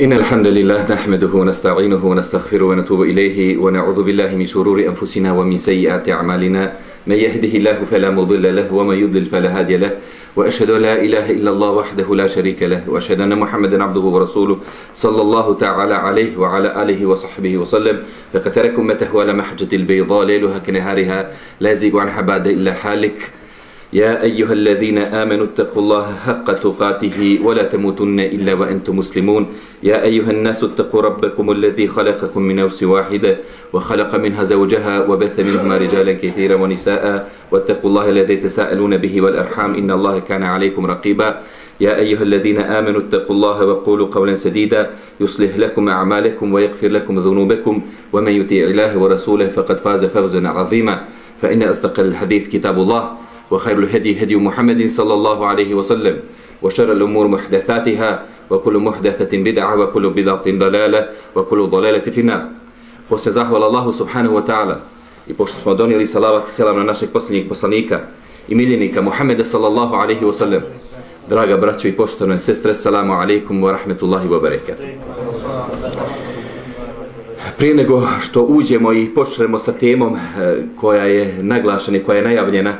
إن الحمد لله نحمده ونستعينه ونستغفره ونتوب إليه ونعوذ بالله من شرور أنفسنا ومن سيئات أعمالنا. من يهده الله فلا مضل له ومن يضلل فلا هادي له. وأشهد لا إله إلا الله وحده لا شريك له. وأشهد أن محمدا عبده ورسوله صلى الله تعالى عليه وعلى آله وصحبه وسلم. فقد ترك أمته على محجة البيضاء ليلها كنهارها. لا يزيغ عن حباد إلا حالك. يا أيها الذين آمنوا اتقوا الله حق تقاته ولا تموتن إلا وأنتم مسلمون. يا أيها الناس اتقوا ربكم الذي خلقكم من نفس واحدة وخلق منها زوجها وبث منهما رجالا كثيرا ونساء واتقوا الله الذي تساءلون به والأرحام إن الله كان عليكم رقيبا. يا أيها الذين آمنوا اتقوا الله وقولوا قولا سديدا. يصلح لكم أعمالكم ويغفر لكم ذنوبكم. ومن يطيع الله ورسوله فقد فاز فوزا عظيما. فإن أصدق الحديث كتاب الله. وخير الهدي هدي محمد صلى الله عليه وسلم وشر الأمور محدثاتها وكل محدثة بدعة وكل بدعة ضلالة وكل ضلالة في النار Poslije zahvala Allahu subhanahu wa ta'ala i pošto smo donijeli salavat i selam na našeg posljednjeg poslanika i miljenika Muhammeda sallallahu alaihi wa sallam draga braćo i poštovane sestre salamu alaikum wa rahmetullahi wa barakatuh prije nego što uđemo i počnemo sa temom koja je naglašena i koja je najavljena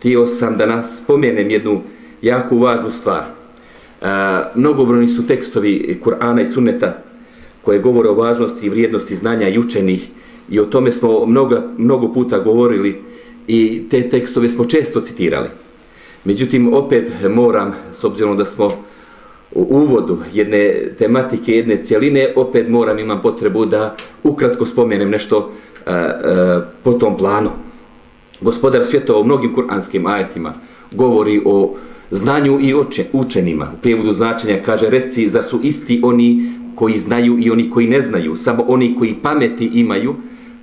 htio sam da nas spomenem jednu jako važnu stvar. E, mnogobrojni su tekstovi Kur'ana i Sunneta koje govore o važnosti i vrijednosti znanja i učenih i o tome smo mnogo, mnogo puta govorili i te tekstove smo često citirali. Međutim, opet moram, s obzirom da smo u uvodu jedne tematike, jedne cijeline, opet moram, imam potrebu da ukratko spomenem nešto a, a, po tom planu gospodar svijeta u mnogim kuranskim ajetima govori o znanju i oče, učenima. U prijevodu značenja kaže reci za su isti oni koji znaju i oni koji ne znaju. Samo oni koji pameti imaju,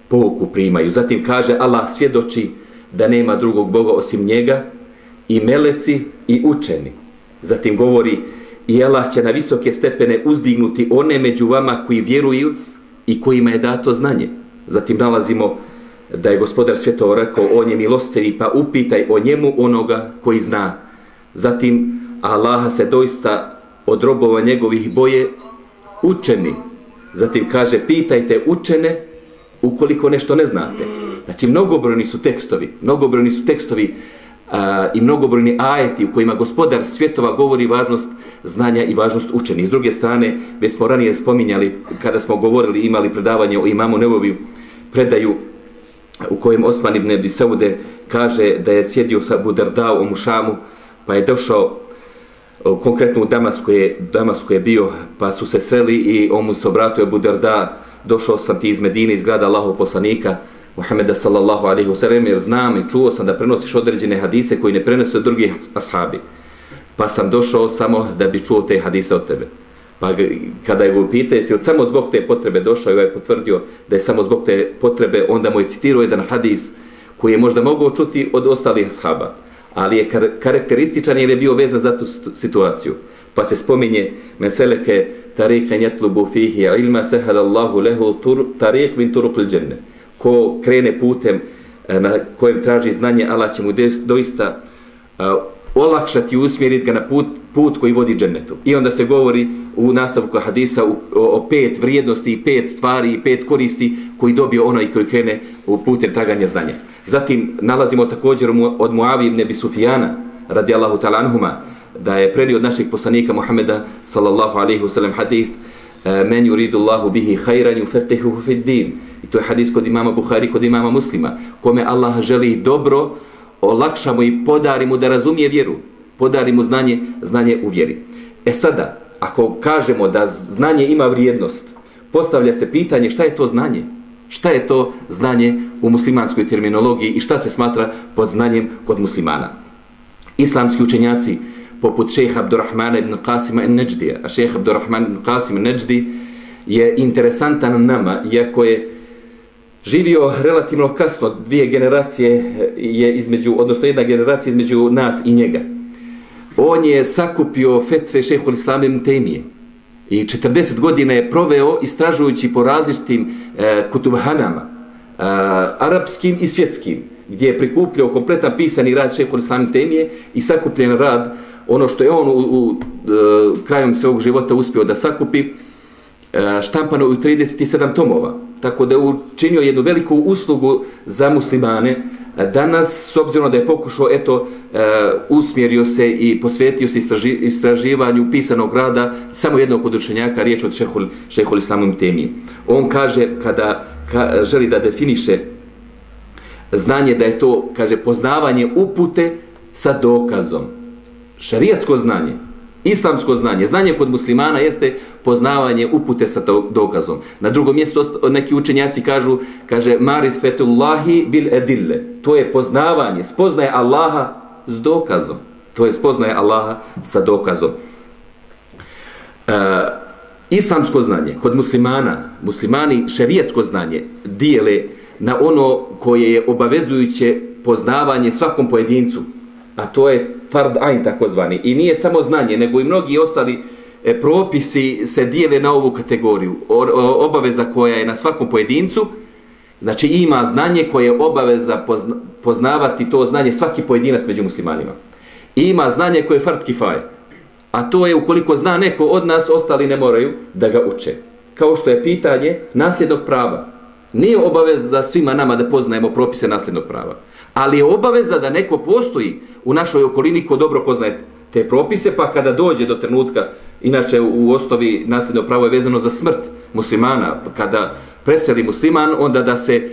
pouku primaju. Zatim kaže Allah svjedoči da nema drugog Boga osim njega i meleci i učeni. Zatim govori i Allah će na visoke stepene uzdignuti one među vama koji vjeruju i kojima je dato znanje. Zatim nalazimo da je gospodar svjetova rekao on je milostivi pa upitaj o njemu onoga koji zna. Zatim Allaha se doista od robova njegovih boje učeni zatim kaže pitajte učene ukoliko nešto ne znate. Znači mnogobrojni su tekstovi mnogobrojni su tekstovi a, i mnogobrojni ajeti u kojima gospodar svjetova govori važnost znanja i važnost učeni s druge strane već smo ranije spominjali kada smo govorili imali predavanje o imamu Neboviju, predaju u kojem Osman ibn Abi Saude kaže da je sjedio sa Budardaom u Šamu, pa je došao konkretno u Damasku je, Damasku je bio, pa su se sreli i on mu se obratio Budarda, došao sam ti iz Medine, iz grada Allahov poslanika, Muhammeda sallallahu alaihi wasallam, jer znam i čuo sam da prenosiš određene hadise koji ne prenose drugi ashabi. Pa sam došao samo da bi čuo te hadise od tebe. Pa kada je go pita, jesi od samo zbog te potrebe došao i ovaj potvrdio da je samo zbog te potrebe, onda mu je citirao jedan hadis koji je možda mogao čuti od ostalih ashaba, ali je kar karakterističan jer je bio vezan za tu situaciju. Pa se spominje meseleke tarika njetlubu fihi ilma sehada Allahu lehu tur, tarik min turuk dženne. Ko krene putem eh, na kojem traži znanje, Allah će mu doista uh, olakšati i usmjeriti ga na put, put koji vodi džennetu. I onda se govori u nastavku hadisa o, o pet vrijednosti i pet stvari i pet koristi koji dobio onaj koji krene u putem traganja znanja. Zatim nalazimo također od Muavi ibn Sufijana radijallahu talanhuma da je prenio od naših poslanika Muhameda sallallahu alaihi wasallam hadith e, men yuridu Allahu bihi khayran yufaqihuhu fid din. I to je hadis kod imama Buhari, kod imama Muslima, kome Allah želi dobro, olakšamo i podarimo da razumije vjeru, podarimo znanje, znanje u vjeri. E sada, ako kažemo da znanje ima vrijednost, postavlja se pitanje šta je to znanje? Šta je to znanje u muslimanskoj terminologiji i šta se smatra pod znanjem kod muslimana? Islamski učenjaci poput šeha Abdurrahmana ibn Qasima i Neđdija, a šeha Abdurrahman ibn Qasim i Neđdi je interesantan nama, iako je živio relativno kasno, dvije generacije eh, je između, odnosno jedna generacija između nas i njega. On je sakupio fetve šehol islamim temije i 40 godina je proveo istražujući po različitim eh, e, kutubhanama, e, eh, arapskim i svjetskim, gdje je prikupljao kompletan pisani rad šehol islamim temije i sakupljen rad, ono što je on u, u, u e, krajom svog života uspio da sakupi, e, štampano u 37 tomova. Tako da je učinio jednu veliku uslugu za muslimane. E, danas, s obzirom da je pokušao, eto, e, usmjerio se i posvetio se istraži, istraživanju pisanog rada samo jednog od učenjaka, riječ od šehol, šehol islamom temi. On kaže, kada ka, želi da definiše znanje, da je to, kaže, poznavanje upute sa dokazom. Šarijatsko znanje, islamsko znanje, znanje kod muslimana jeste poznavanje upute sa dokazom. Na drugom mjestu neki učenjaci kažu, kaže marid fetullahi bil edille. To je poznavanje, spoznaje Allaha s dokazom. To je spoznaje Allaha sa dokazom. E, islamsko znanje kod muslimana, muslimani šerijetsko znanje dijele na ono koje je obavezujuće poznavanje svakom pojedincu. A to je fard ain takozvani. I nije samo znanje, nego i mnogi ostali e, propisi se dijele na ovu kategoriju. O, o, obaveza koja je na svakom pojedincu, znači ima znanje koje je obaveza pozna, poznavati to znanje svaki pojedinac među muslimanima. I ima znanje koje je fard kifaj. A to je ukoliko zna neko od nas, ostali ne moraju da ga uče. Kao što je pitanje nasljednog prava. Nije obaveza za svima nama da poznajemo propise nasljednog prava ali je obaveza da neko postoji u našoj okolini ko dobro poznaje te propise, pa kada dođe do trenutka, inače u osnovi nasljedno pravo je vezano za smrt muslimana, pa kada preseli musliman, onda da se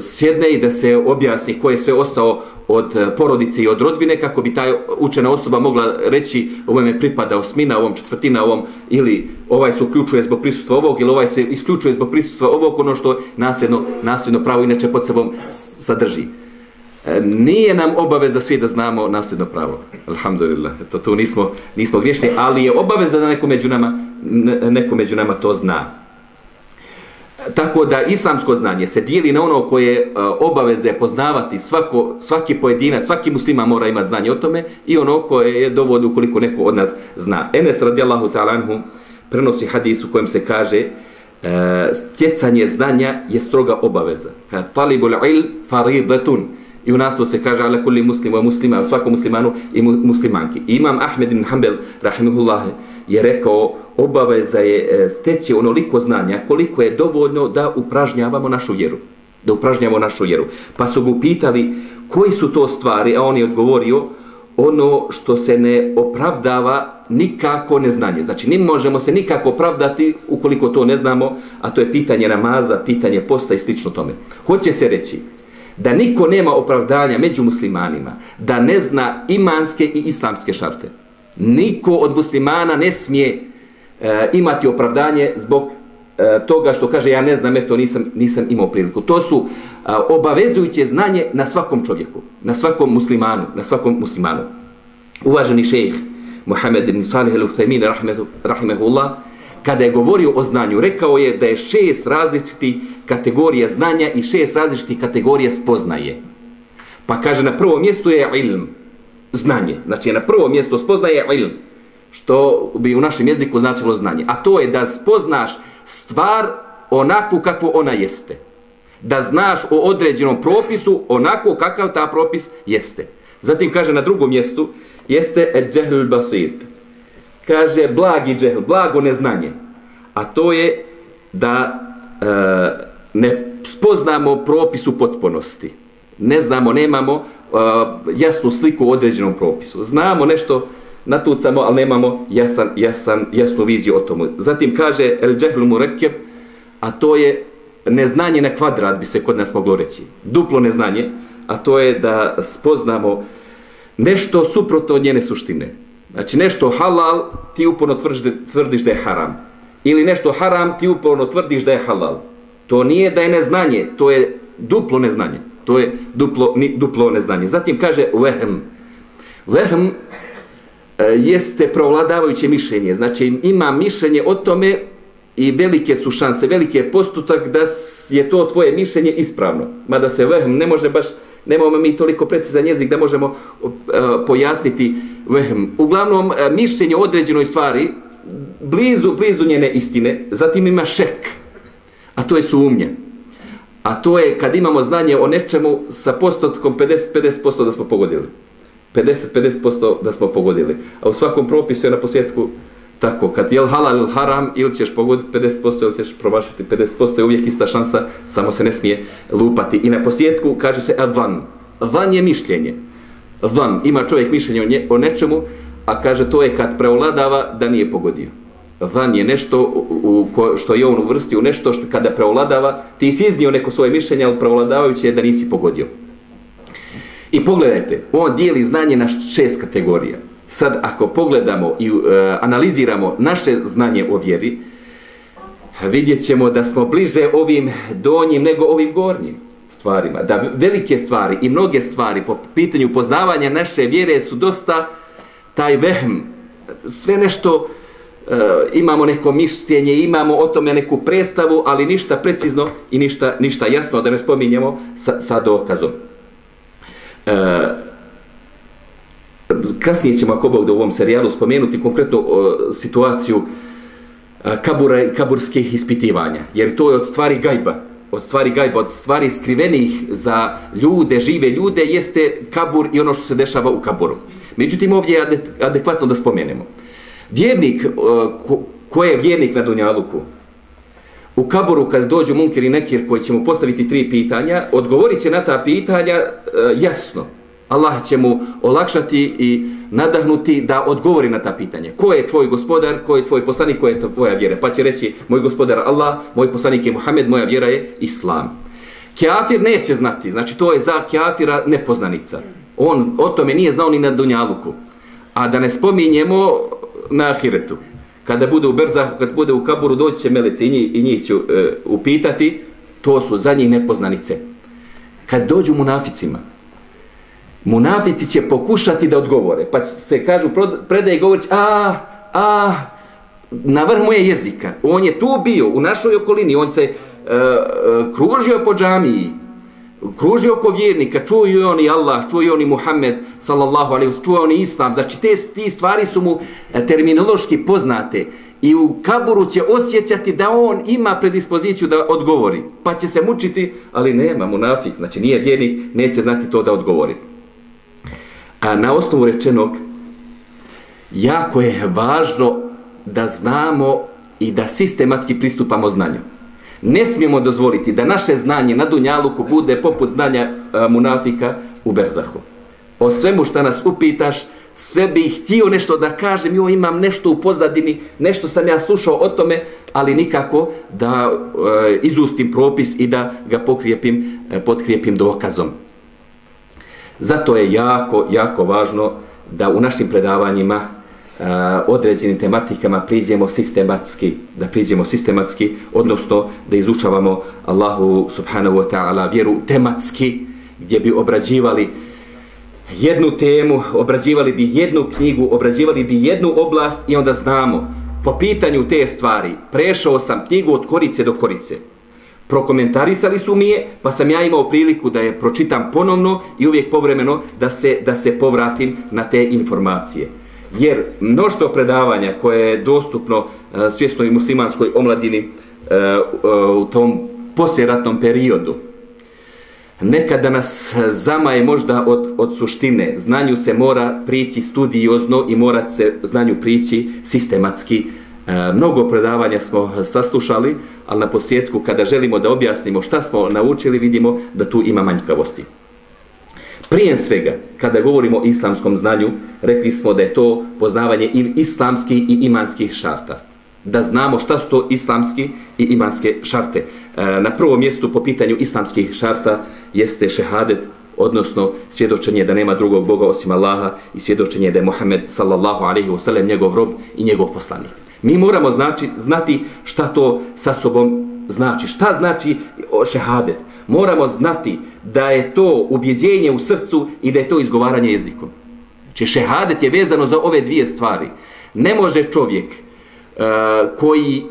sjedne i da se objasni ko je sve ostao od e, porodice i od rodbine, kako bi ta učena osoba mogla reći ovo me pripada osmina, ovom četvrtina, ovom, ili ovaj se uključuje zbog prisustva ovog, ili ovaj se isključuje zbog prisustva ovog, ono što nasljedno, nasljedno pravo inače pod sebom sadrži. E, nije nam obaveza svi da znamo nasljedno pravo. Alhamdulillah. To tu nismo, nismo griješni, ali je obaveza da neko među nama, neko među nama to zna. Tako da islamsko znanje se dijeli na ono koje e, obaveze poznavati svako, svaki pojedinac, svaki muslima mora imati znanje o tome i ono koje je dovoljno ukoliko neko od nas zna. Enes radijallahu ta'ala prenosi hadis u kojem se kaže e, stjecanje znanja je stroga obaveza. Talibul il faridatun. I u naslovu se kaže ala kulli muslimu wa muslima, svakom muslimanu i muslimanki. Imam Ahmed ibn Hanbel, rahimahullah, je rekao obaveza je e, steći onoliko znanja koliko je dovoljno da upražnjavamo našu vjeru. Da upražnjavamo našu vjeru. Pa su mu pitali koji su to stvari, a on je odgovorio ono što se ne opravdava nikako neznanje. Znači, ne možemo se nikako opravdati ukoliko to ne znamo, a to je pitanje namaza, pitanje posta i slično tome. Hoće se reći da niko nema opravdanja među muslimanima, da ne zna imanske i islamske šarte. Niko od muslimana ne smije e, imati opravdanje zbog e, toga što kaže ja ne znam, eto nisam, nisam imao priliku. To su e, obavezujuće znanje na svakom čovjeku, na svakom muslimanu, na svakom muslimanu. Uvaženi šejh, Muhammed ibn Salih al-Uthaymin rahimehullah kada je govorio o znanju rekao je da je šest različitih kategorija znanja i šest različitih kategorija spoznaje. Pa kaže na prvom mjestu je ilm znanje. Znači na prvom mjestu spoznaje ilm što bi u našem jeziku značilo znanje. A to je da spoznaš stvar onakvu kakvu ona jeste. Da znaš o određenom propisu onako kakav ta propis jeste. Zatim kaže na drugom mjestu jeste džehl basit. Kaže blagi džehl, blago neznanje. A to je da e, ne spoznamo propis u potpunosti. Ne znamo, nemamo e, jasnu sliku o određenom propisu. Znamo nešto, natucamo, ali nemamo jasan, jasan, jasnu viziju o tomu. Zatim kaže el džehl murekeb, a to je neznanje na kvadrat bi se kod nas moglo reći. Duplo neznanje, a to je da spoznamo nešto suprotno od njene suštine. Znači nešto halal ti uporno tvrdiš, tvrdiš da je haram. Ili nešto haram ti uporno tvrdiš da je halal. To nije da je neznanje, to je duplo neznanje. To je duplo, ni, duplo neznanje. Zatim kaže vehm. Vehm e, jeste provladavajuće mišljenje. Znači ima mišljenje o tome i velike su šanse, velike je postutak da je to tvoje mišljenje ispravno. Mada se vehm ne može baš nemamo mi toliko precizan jezik da možemo uh, pojasniti vehm. Uglavnom, uh, mišljenje o određenoj stvari blizu, blizu njene istine, zatim ima šek, a to je sumnja. A to je kad imamo znanje o nečemu sa postotkom 50-50% da smo pogodili. 50-50% da smo pogodili. A u svakom propisu je na posjetku tako, kad je halal ili haram, ili ćeš pogoditi 50% ili ćeš promašiti 50%, je uvijek ista šansa, samo se ne smije lupati. I na posjetku kaže se advan. Van je mišljenje. Van, ima čovjek mišljenje o, nje, o nečemu, a kaže to je kad preoladava da nije pogodio. Van je nešto u, u, što je on uvrstio u nešto što kada preoladava, ti si iznio neko svoje mišljenje, ali preoladavajuće je da nisi pogodio. I pogledajte, on dijeli znanje na šest kategorija. Sad, ako pogledamo i e, analiziramo naše znanje o vjeri, vidjet ćemo da smo bliže ovim donjim nego ovim gornjim stvarima. Da velike stvari i mnoge stvari po pitanju poznavanja naše vjere su dosta taj vehm, sve nešto e, imamo neko mišljenje, imamo o tome neku predstavu, ali ništa precizno i ništa, ništa jasno, da ne spominjemo sa, sa dokazom. E, kasnije ćemo ako Bog da u ovom serijalu spomenuti konkretno uh, situaciju kabura i kaburskih ispitivanja, jer to je od stvari gajba, od stvari gajba, od stvari skrivenih za ljude, žive ljude, jeste kabur i ono što se dešava u kaburu. Međutim, ovdje je adekvatno da spomenemo. Vjernik, uh, ko, ko je vjernik na Dunjaluku, u kaburu kad dođu munkir i nekir koji će mu postaviti tri pitanja, odgovorit će na ta pitanja e, jasno. Allah će mu olakšati i nadahnuti da odgovori na ta pitanje. Ko je tvoj gospodar, ko je tvoj poslanik, ko je tvoja vjera? Pa će reći, moj gospodar Allah, moj poslanik je Muhammed, moja vjera je Islam. Kjafir neće znati, znači to je za kjafira nepoznanica. On o tome nije znao ni na Dunjaluku. A da ne spominjemo na Ahiretu. Kada bude u Berzahu, kada bude u Kaburu, doći će meleci i njih, i njih ću e, upitati, to su za njih nepoznanice. Kad dođu munaficima, Munafici će pokušati da odgovore. Pa se kažu, predaje govorić, a, a, na vrh moje jezika. On je tu bio, u našoj okolini. On se uh, kružio po džamiji. Kružio oko vjernika. on i Allah, čuo je on i Muhammed, sallallahu alaihi wasallam, čuo je on i Islam. Znači, te, ti stvari su mu eh, terminološki poznate. I u kaburu će osjećati da on ima predispoziciju da odgovori. Pa će se mučiti, ali nema munafik. Znači, nije vjernik, neće znati to da odgovori. A na osnovu rečenog, jako je važno da znamo i da sistematski pristupamo znanju. Ne smijemo dozvoliti da naše znanje na Dunjaluku bude poput znanja a, munafika u Berzahu. O svemu što nas upitaš, sve bih htio nešto da kažem, jo imam nešto u pozadini, nešto sam ja slušao o tome, ali nikako da e, izustim propis i da ga pokrijepim, e, potkrijepim dokazom. Zato je jako, jako važno da u našim predavanjima uh, određenim tematikama priđemo sistematski, da priđemo sistematski, odnosno da izučavamo Allahu subhanahu wa ta'ala vjeru tematski, gdje bi obrađivali jednu temu, obrađivali bi jednu knjigu, obrađivali bi jednu oblast i onda znamo, po pitanju te stvari, prešao sam knjigu od korice do korice prokomentarisali su mi je, pa sam ja imao priliku da je pročitam ponovno i uvijek povremeno da se, da se povratim na te informacije. Jer mnoštvo predavanja koje je dostupno uh, svjesnoj muslimanskoj omladini uh, uh, u tom posljeratnom periodu, nekada nas zamaje možda od, od suštine. Znanju se mora prići studiozno i mora se znanju prići sistematski E, mnogo predavanja smo saslušali, ali na posjetku kada želimo da objasnimo šta smo naučili, vidimo da tu ima manjkavosti. Prije svega, kada govorimo o islamskom znanju, rekli smo da je to poznavanje i islamskih i imanskih šarta. Da znamo šta su to islamski i imanske šarte. E, na prvom mjestu po pitanju islamskih šarta jeste šehadet, odnosno svjedočenje da nema drugog Boga osim Allaha i svjedočenje da je Muhammed sallallahu alaihi wasallam njegov rob i njegov poslanik. Mi moramo znači, znati šta to sa sobom znači. Šta znači šehadet? Moramo znati da je to ubjeđenje u srcu i da je to izgovaranje jezikom. Znači šehadet je vezano za ove dvije stvari. Ne može čovjek uh, koji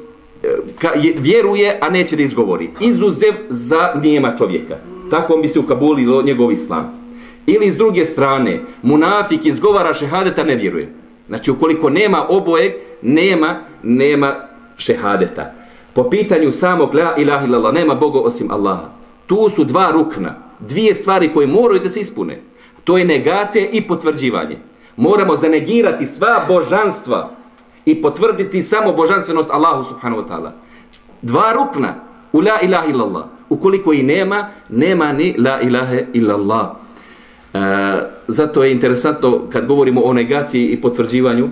e, ka, je, vjeruje, a neće da izgovori. Izuzev za nijema čovjeka. Tako bi se ukabulilo njegov islam. Ili s druge strane, munafik izgovara šehadeta, ne vjeruje. Znači, ukoliko nema obojeg, nema, nema šehadeta. Po pitanju samog la ilaha illallah, nema Boga osim Allaha. Tu su dva rukna, dvije stvari koje moraju da se ispune. To je negacija i potvrđivanje. Moramo zanegirati sva božanstva i potvrditi samo božanstvenost Allahu subhanahu wa ta'ala. Dva rukna u la ilaha illallah. Ukoliko i nema, nema ni la ilaha illallah. E, zato je interesantno kad govorimo o negaciji i potvrđivanju,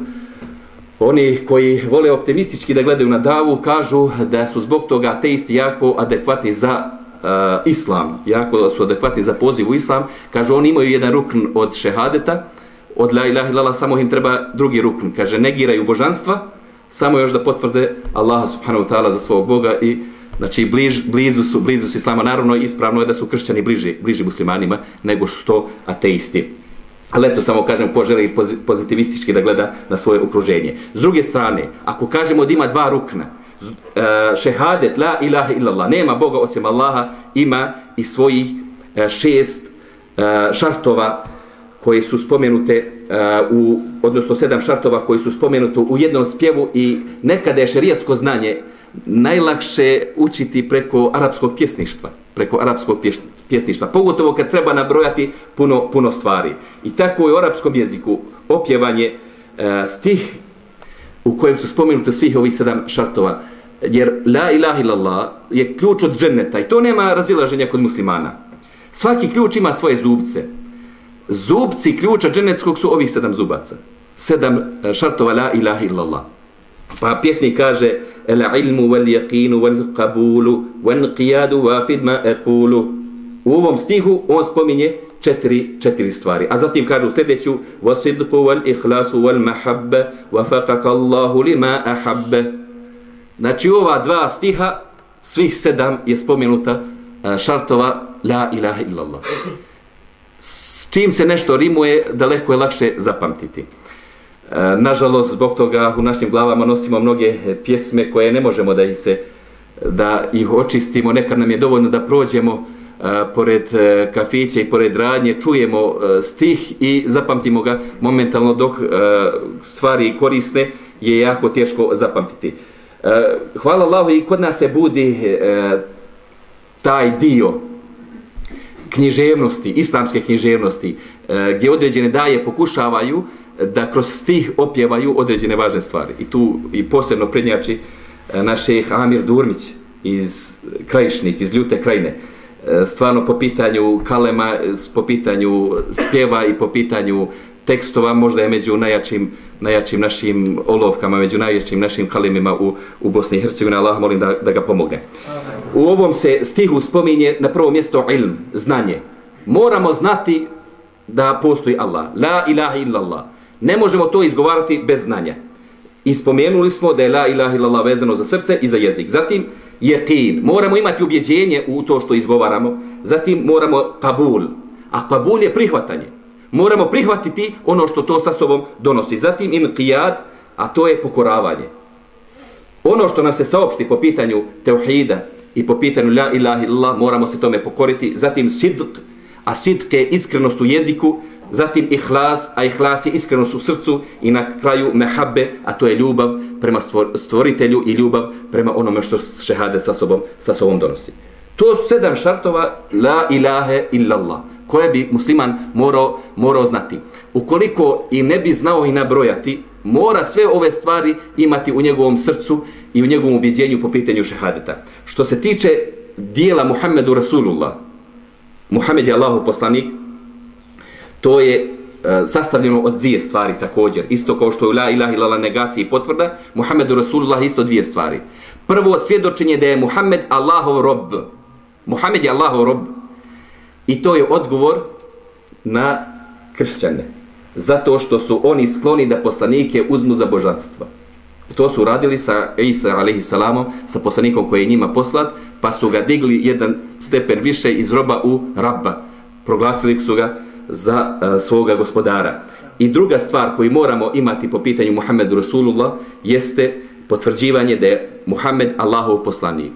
oni koji vole optimistički da gledaju na davu, kažu da su zbog toga ateisti jako adekvatni za e, islam, jako su adekvatni za poziv u islam, kažu oni imaju jedan rukn od šehadeta, od la ilaha illallah samo im treba drugi rukn, kaže negiraju božanstva, samo još da potvrde Allaha subhanahu wa ta'ala za svog Boga i znači bliž, blizu su blizu su islama. Naravno ispravno je da su kršćani bliži, bliži muslimanima nego što ateisti. Ali eto samo kažem ko želi pozitivistički da gleda na svoje okruženje. S druge strane ako kažemo da ima dva rukna e, šehadet la ilaha illallah nema Boga osim Allaha ima i svojih e, šest e, šartova koji su spomenute u odnosno sedam šartova koji su spomenute u jednom spjevu i nekada je šerijatsko znanje najlakše učiti preko arapskog pjesništva, preko arapskog pjesništva, pogotovo kad treba nabrojati puno, puno stvari. I tako je u arapskom jeziku opjevanje e, stih u kojem su spomenute svih ovih sedam šartova. Jer la ilaha illallah je ključ od dženneta i to nema razilaženja kod muslimana. Svaki ključ ima svoje zubce. Zubci ključa džennetskog su ovih sedam zubaca. Sedam e, šartova la ilaha illallah. Pa pjesnik kaže el ilmu wal yaqinu wal qabulu wal qiyadu wa ma aqulu. U ovom stihu on spominje četiri, četiri stvari. A zatim kaže u sljedeću wasidqu wal ikhlasu wal mahabba wa Allahu lima ahabbe. Znači ova dva stiha svih sedam je spomenuta e, šartova la ilaha illallah. S čim se nešto rimuje, daleko je lakše zapamtiti. E, nažalost, zbog toga u našim glavama nosimo mnoge e, pjesme koje ne možemo da ih se e, da ih očistimo. Nekad nam je dovoljno da prođemo pored kafića i pored radnje, čujemo stih i zapamtimo ga momentalno dok stvari korisne je jako teško zapamtiti. Hvala Allahu i kod nas se budi taj dio književnosti, islamske književnosti, gdje određene daje pokušavaju uh, da kroz stih opjevaju određene važne stvari. I tu i posebno prednjači e, naš šejh Amir Durmić iz Krajišnik, iz Ljute krajine. E, stvarno po pitanju kalema, po pitanju spjeva i po pitanju tekstova možda je među najjačim, najjačim našim olovkama, među najjačim našim kalemima u, u Bosni i Hercegovini. Allah molim da, da ga pomogne. U ovom se stihu spominje na prvo mjesto ilm, znanje. Moramo znati da postoji Allah. La ilaha illallah. Ne možemo to izgovarati bez znanja. Ispomenuli smo da je la ilaha illallah vezano za srce i za jezik. Zatim jeqin. Moramo imati ubjeđenje u to što izgovaramo. Zatim moramo kabul. A kabul je prihvatanje. Moramo prihvatiti ono što to sa sobom donosi. Zatim in qiyad, a to je pokoravanje. Ono što nam se saopšti po pitanju teuhida i po pitanju la ilaha illallah, moramo se tome pokoriti. Zatim sidq, a sidq je iskrenost u jeziku, zatim ihlas, a ihlas je iskrenost u srcu i na kraju mehabbe, a to je ljubav prema stvoritelju i ljubav prema onome što šehadet sa sobom, sa sobom donosi. To su sedam šartova la ilahe illallah, koje bi musliman morao, morao znati. Ukoliko i ne bi znao i nabrojati, mora sve ove stvari imati u njegovom srcu i u njegovom ubjeđenju po pitanju šehadeta. Što se tiče dijela Muhammedu Rasulullah, Muhammed je Allahu poslanik, to je e, sastavljeno od dvije stvari također. Isto kao što je la ilaha ilala negacija i potvrda, Muhammedu Rasulullah isto dvije stvari. Prvo svjedočenje da je Muhammed Allahov rob. Muhammed je Allahov rob. I to je odgovor na kršćane. Zato što su oni skloni da poslanike uzmu za božanstvo. To su radili sa Isa a.s. sa poslanikom koji je njima poslat, pa su ga digli jedan stepen više iz roba u rabba. Proglasili su ga za e, svoga gospodara. I druga stvar koju moramo imati po pitanju Muhammedu Rasulullah jeste potvrđivanje da je Muhammed Allahov poslanik.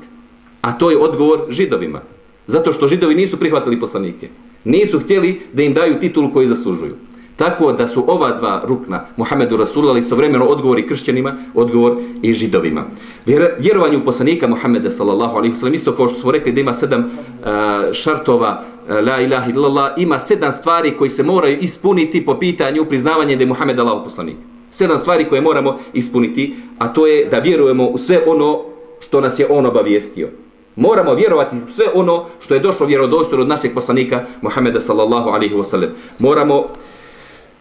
A to je odgovor židovima. Zato što židovi nisu prihvatili poslanike. Nisu htjeli da im daju titulu koju zaslužuju. Tako da su ova dva rukna Muhammedu Rasulullah istovremeno odgovori kršćanima, odgovor i židovima. Vjer, vjerovanju poslanika Muhammeda sallallahu alaihi wasallam, isto kao što smo rekli da ima sedam uh, šartova uh, la ilaha illallah, ima sedam stvari koji se moraju ispuniti po pitanju priznavanja da je Muhammed Allah poslanik. Sedam stvari koje moramo ispuniti, a to je da vjerujemo u sve ono što nas je on obavijestio. Moramo vjerovati sve ono što je došlo vjerodostojno od našeg poslanika Muhameda sallallahu alaihi wa sallam. Moramo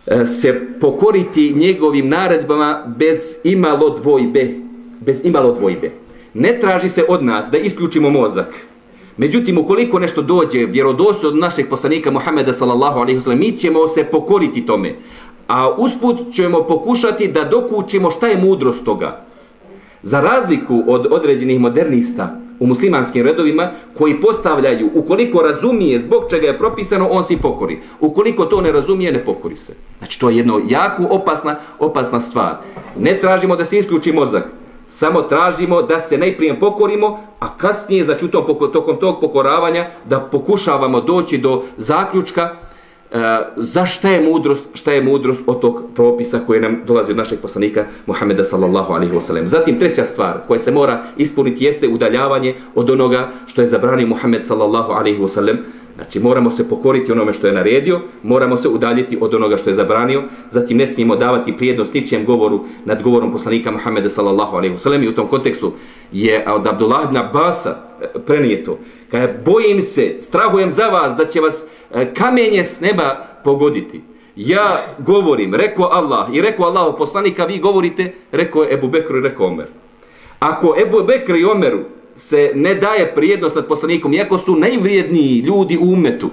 E, se pokoriti njegovim naredbama bez imalo dvojbe. Bez imalo dvojbe. Ne traži se od nas da isključimo mozak. Međutim, ukoliko nešto dođe vjerodostojno od našeg poslanika Muhameda sallallahu alaihi wasallam, mi ćemo se pokoriti tome. A usput ćemo pokušati da dokučimo šta je mudrost toga. Za razliku od određenih modernista, u muslimanskim redovima koji postavljaju ukoliko razumije zbog čega je propisano on se pokori. Ukoliko to ne razumije ne pokori se. Znači to je jedno jako opasna opasna stvar. Ne tražimo da se isključi mozak samo tražimo da se najprije pokorimo a kasnije znači u tom, tokom tog pokoravanja da pokušavamo doći do zaključka Uh, za šta je mudrost, šta je mudrost od tog propisa koje nam dolazi od našeg poslanika Muhameda sallallahu alaihi wa sallam. Zatim treća stvar koja se mora ispuniti jeste udaljavanje od onoga što je zabranio Muhammed sallallahu alaihi wa sallam. Znači moramo se pokoriti onome što je naredio, moramo se udaljiti od onoga što je zabranio, zatim ne smijemo davati prijednost ničijem govoru nad govorom poslanika Muhammeda sallallahu alaihi wa sallam i u tom kontekstu je od Abdullah ibn Abbasa e, prenijeto. Kada bojim se, strahujem za vas da će vas E, kamenje s neba pogoditi. Ja govorim, rekao Allah i rekao Allah poslanika, vi govorite, rekao Ebu Bekru i rekao Omer. Ako Ebu Bekru i Omeru se ne daje prijednost nad poslanikom, iako su najvrijedniji ljudi u umetu,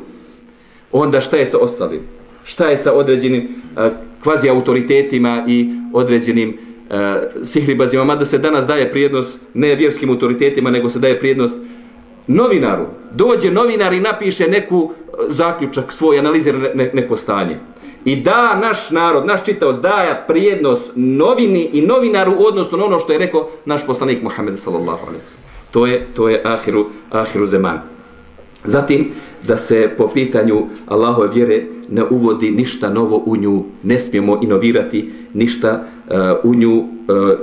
onda šta je sa ostalim? Šta je sa određenim uh, kvazi autoritetima i određenim uh, sihribazima, mada se danas daje prijednost ne vjerskim autoritetima, nego se daje prijednost novinaru. Dođe novinar i napiše neku zaključak svoj, analizira ne, neko stanje. I da naš narod, naš čitaoc daja prijednost novini i novinaru odnosno na ono što je rekao naš poslanik Muhammed sallallahu alejhi ve sellem. To je, to je ahiru, ahiru zeman. Zatim, da se po pitanju Allahove vjere ne uvodi ništa novo u nju, ne smijemo inovirati ništa uh, u nju, uh,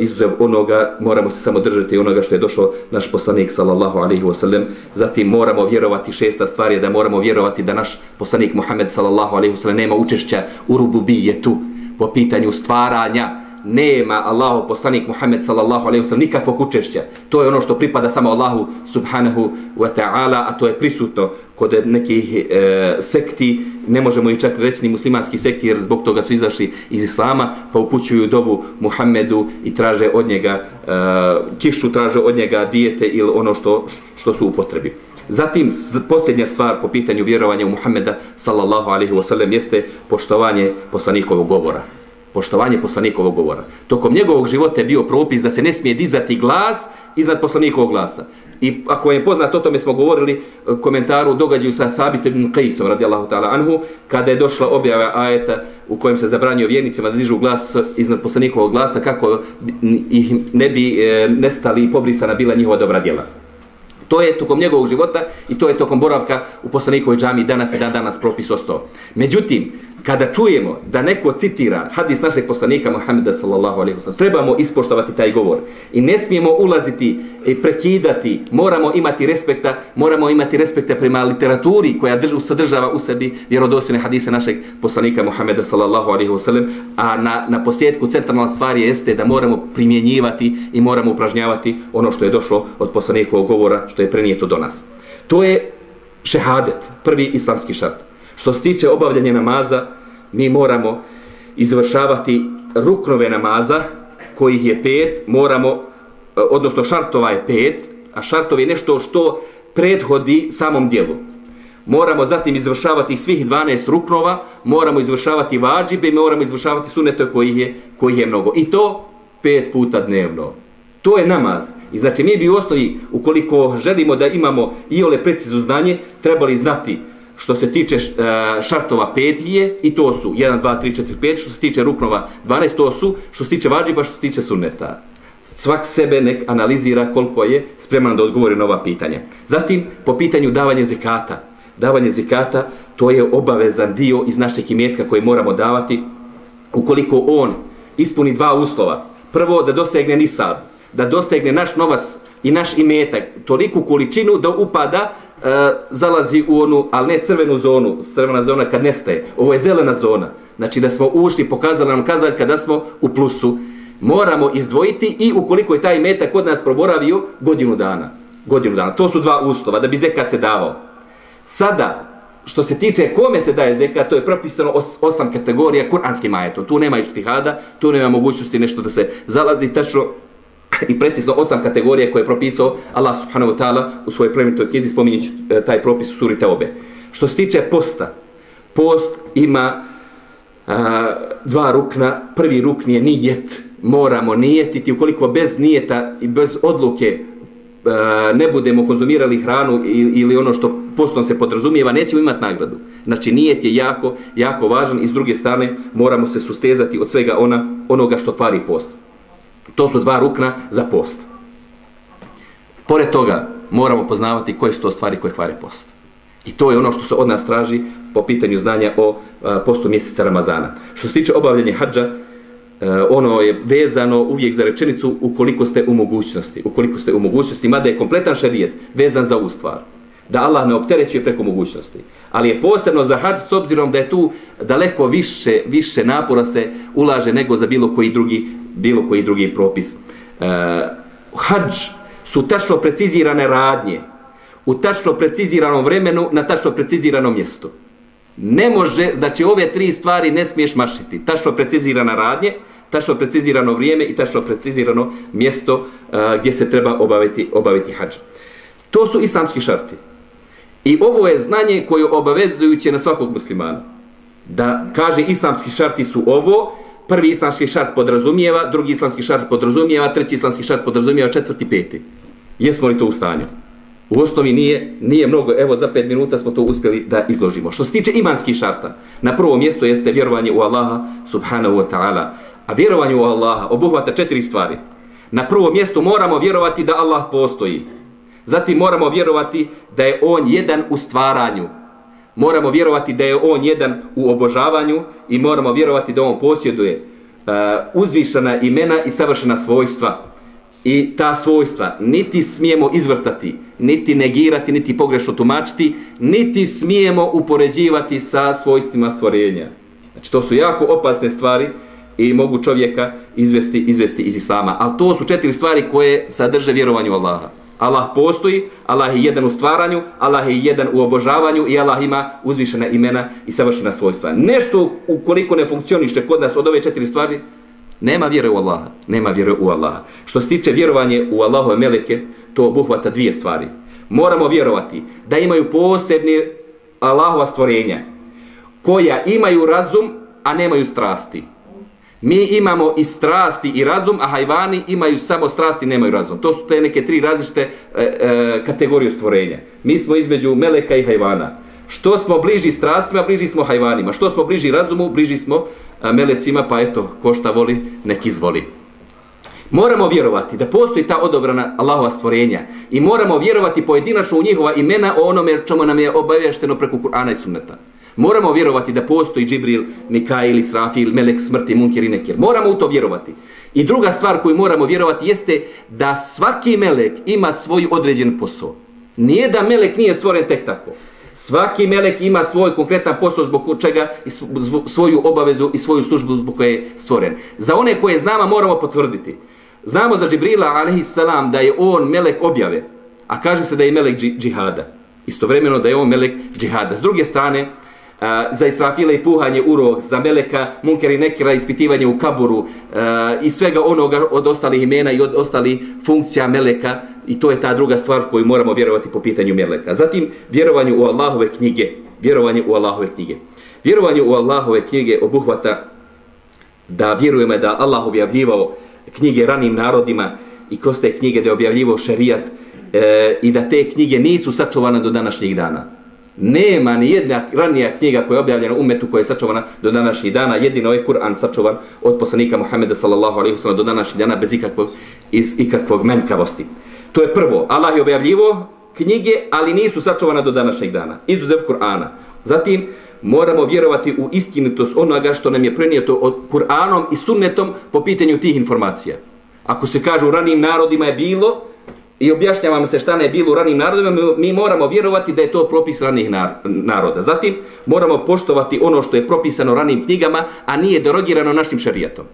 izuzev onoga, moramo se samo držati onoga što je došao naš poslanik sallallahu alaihi wasallam. Zatim moramo vjerovati, šesta stvar je da moramo vjerovati da naš poslanik Muhammed sallallahu alaihi wasallam nema učešća u rububijetu po pitanju stvaranja, nema Allahu poslanik Muhammed sallallahu alejhi ve sellem nikakvog učešća. To je ono što pripada samo Allahu subhanahu wa ta'ala, a to je prisutno kod nekih e, sekti, ne možemo ih čak reći ni muslimanski sekti jer zbog toga su izašli iz islama, pa upućuju dovu Muhammedu i traže od njega e, kišu, traže od njega dijete ili ono što što su u potrebi. Zatim posljednja stvar po pitanju vjerovanja u Muhammeda sallallahu alejhi ve sellem jeste poštovanje poslanikovog govora poštovanje poslanikovog govora. Tokom njegovog života je bio propis da se ne smije dizati glas iznad poslanikovog glasa. I ako je poznat, o tome smo govorili e, komentaru događaju sa Thabit ibn Qaisom radijallahu ta'ala anhu, kada je došla objava ajeta u kojem se zabranio vjernicima da dižu glas iznad poslanikovog glasa kako ih ne bi e, nestali i pobrisana bila njihova dobra djela. To je tokom njegovog života i to je tokom boravka u poslanikovoj džami danas i dan danas propis ostao. Međutim, kada čujemo da neko citira hadis našeg poslanika Muhammeda sallallahu alejhi ve sellem trebamo ispoštovati taj govor. I ne smijemo ulaziti i prekidati. Moramo imati respekta moramo imati respekta prema literaturi koja držu sadržava u sebi vjerodostojne hadise našeg poslanika Muhammeda sallallahu alejhi ve sellem a na na posjetku centralna stvar jeste da moramo primjenjivati i moramo upražnjavati ono što je došlo od poslanikovog govora što je prenijeto do nas. To je šehadet prvi islamski šart. Što se tiče obavljanja namaza, mi moramo izvršavati ruknove namaza, kojih je pet, moramo, e, odnosno šartova je pet, a šartov je nešto što prethodi samom dijelu. Moramo zatim izvršavati svih 12 ruknova, moramo izvršavati vađibe i moramo izvršavati sunete kojih je, kojih je mnogo. I to pet puta dnevno. To je namaz. I znači mi bi u osnovi, ukoliko želimo da imamo i ole precizno znanje, trebali znati što se tiče eh, šartova petije i to su 1, 2, 3, 4, 5 što se tiče ruknova 12 to su. Što se tiče vađiba što se tiče sunneta. Svak sebe nek analizira koliko je spreman da odgovori na ova pitanja. Zatim po pitanju davanja zekata. Davanje zekata to je obavezan dio iz našeg imetka koje moramo davati ukoliko on ispuni dva uslova. Prvo da dosegne nisab da dosegne naš novac i naš imetak toliku količinu da upada e, zalazi u onu, ali ne crvenu zonu, crvena zona kad nestaje, ovo je zelena zona. Znači da smo ušli, pokazala nam kazaljka da smo u plusu. Moramo izdvojiti i ukoliko je taj meta kod nas proboravio, godinu dana. Godinu dana. To su dva uslova, da bi zekat se davao. Sada, što se tiče kome se daje zekat, to je propisano os, osam kategorija kuranskim ajetom. Tu nema ištihada, tu nema mogućnosti nešto da se zalazi, tačno i precizno osam kategorija koje je propisao Allah subhanahu wa ta'ala u svojoj plemenitoj knjizi spominjući e, taj propis u suri Teobe. Što se tiče posta, post ima a, dva rukna, prvi rukn je nijet, moramo nijetiti, ukoliko bez nijeta i bez odluke a, ne budemo konzumirali hranu ili ono što postom se podrazumijeva, nećemo imati nagradu. Znači nijet je jako, jako važan i s druge strane moramo se sustezati od svega ona, onoga što tvari post. To su dva rukna za post. Pored toga, moramo poznavati koje su to stvari koje hvare post. I to je ono što se od nas traži po pitanju znanja o e, postu mjeseca Ramazana. Što se tiče obavljanja hađa, e, ono je vezano uvijek za rečenicu ukoliko ste u mogućnosti. Ukoliko ste u mogućnosti, mada je kompletan šarijet vezan za ovu stvar. Da Allah ne opterećuje preko mogućnosti. Ali je posebno za hađ s obzirom da je tu daleko više, više napora se ulaže nego za bilo koji drugi bilo koji drugi propis. E, uh, hadž su tačno precizirane radnje u tačno preciziranom vremenu na tačno preciziranom mjestu. Ne može, znači ove tri stvari ne smiješ mašiti. Tačno precizirana radnje, tačno precizirano vrijeme i tačno precizirano mjesto uh, gdje se treba obaviti, obaviti hadž. To su islamski šarti. I ovo je znanje koje obavezujuće na svakog muslimana. Da kaže islamski šarti su ovo, prvi islamski šart podrazumijeva, drugi islamski šart podrazumijeva, treći islamski šart podrazumijeva, četvrti, peti. Jesmo li to u stanju? U osnovi nije, nije mnogo, evo za pet minuta smo to uspjeli da izložimo. Što se tiče imanskih šarta, na prvo mjesto jeste vjerovanje u Allaha subhanahu wa ta'ala. A vjerovanje u Allaha obuhvata četiri stvari. Na prvo mjesto moramo vjerovati da Allah postoji. Zatim moramo vjerovati da je On jedan u stvaranju, moramo vjerovati da je on jedan u obožavanju i moramo vjerovati da on posjeduje uh, uzvišena imena i savršena svojstva. I ta svojstva niti smijemo izvrtati niti negirati, niti pogrešno tumačiti niti smijemo upoređivati sa svojstvima stvorenja. Znači to su jako opasne stvari i mogu čovjeka izvesti, izvesti iz islama. Ali to su četiri stvari koje sadrže vjerovanju Allaha. Allah postoji, Allah je jedan u stvaranju, Allah je jedan u obožavanju i Allah ima uzvišena imena i savršena svojstva. Nešto ukoliko ne funkcioniše kod nas od ove četiri stvari, nema vjere u Allaha. Nema vjere u Allaha. Što se tiče vjerovanje u Allahove meleke, to obuhvata dvije stvari. Moramo vjerovati da imaju posebne Allahova stvorenja koja imaju razum, a nemaju strasti. Mi imamo i strasti i razum, a hajvani imaju samo strasti i nemaju razum. To su te neke tri različite e, e, kategorije stvorenja. Mi smo između meleka i hajvana. Što smo bliži strastima, bliži smo hajvanima. Što smo bliži razumu, bliži smo e, melecima, pa eto, ko šta voli, nek izvoli. Moramo vjerovati da postoji ta odobrana Allahova stvorenja i moramo vjerovati pojedinačno u njihova imena o onome čemu nam je obavješteno preko Kur'ana i Sunneta. Moramo vjerovati da postoji Džibril, Mikail, Israfil, Melek smrti, Munkir i Nekir. Moramo u to vjerovati. I druga stvar koju moramo vjerovati jeste da svaki Melek ima svoj određen posao. Nije da Melek nije stvoren tek tako. Svaki Melek ima svoj konkretan posao zbog čega i svoju obavezu i svoju službu zbog koje je stvoren. Za one koje znamo moramo potvrditi. Znamo za Džibrila, alaihissalam, da je on Melek objave, a kaže se da je Melek džihada. Istovremeno da je on Melek džihada. S druge strane, za Israfila i puhanje u rog, za Meleka, Munkera i Nekera ispitivanje u kaburu i svega onoga od ostalih imena i od ostalih funkcija Meleka i to je ta druga stvar koju moramo vjerovati po pitanju Meleka. Zatim, vjerovanje u Allahove knjige. Vjerovanje u Allahove knjige. Vjerovanje u Allahove knjige obuhvata da vjerujemo da Allah objavljivao knjige ranim narodima i kroz te knjige da je objavljivo šerijat e, i da te knjige nisu sačuvane do današnjih dana. Nema ni jedna ranija knjiga koja je objavljena u umetu koja je sačuvana do današnjih dana. Jedino je Kur'an sačuvan od poslanika Muhammeda sallallahu alaihi wasallam do današnjih dana bez ikakvog, iz ikakvog menkavosti. To je prvo. Allah je objavljivo knjige, ali nisu sačuvana do današnjih dana. Izuzev Kur'ana. Zatim, moramo vjerovati u istinitost onoga što nam je prenijeto od Kur'anom i sunnetom po pitanju tih informacija. Ako se kaže u ranim narodima je bilo, i objašnjavamo se šta ne je bilo u ranim narodima, mi moramo vjerovati da je to propis ranih naroda. Zatim moramo poštovati ono što je propisano ranim knjigama, a nije derogirano našim šarijatom.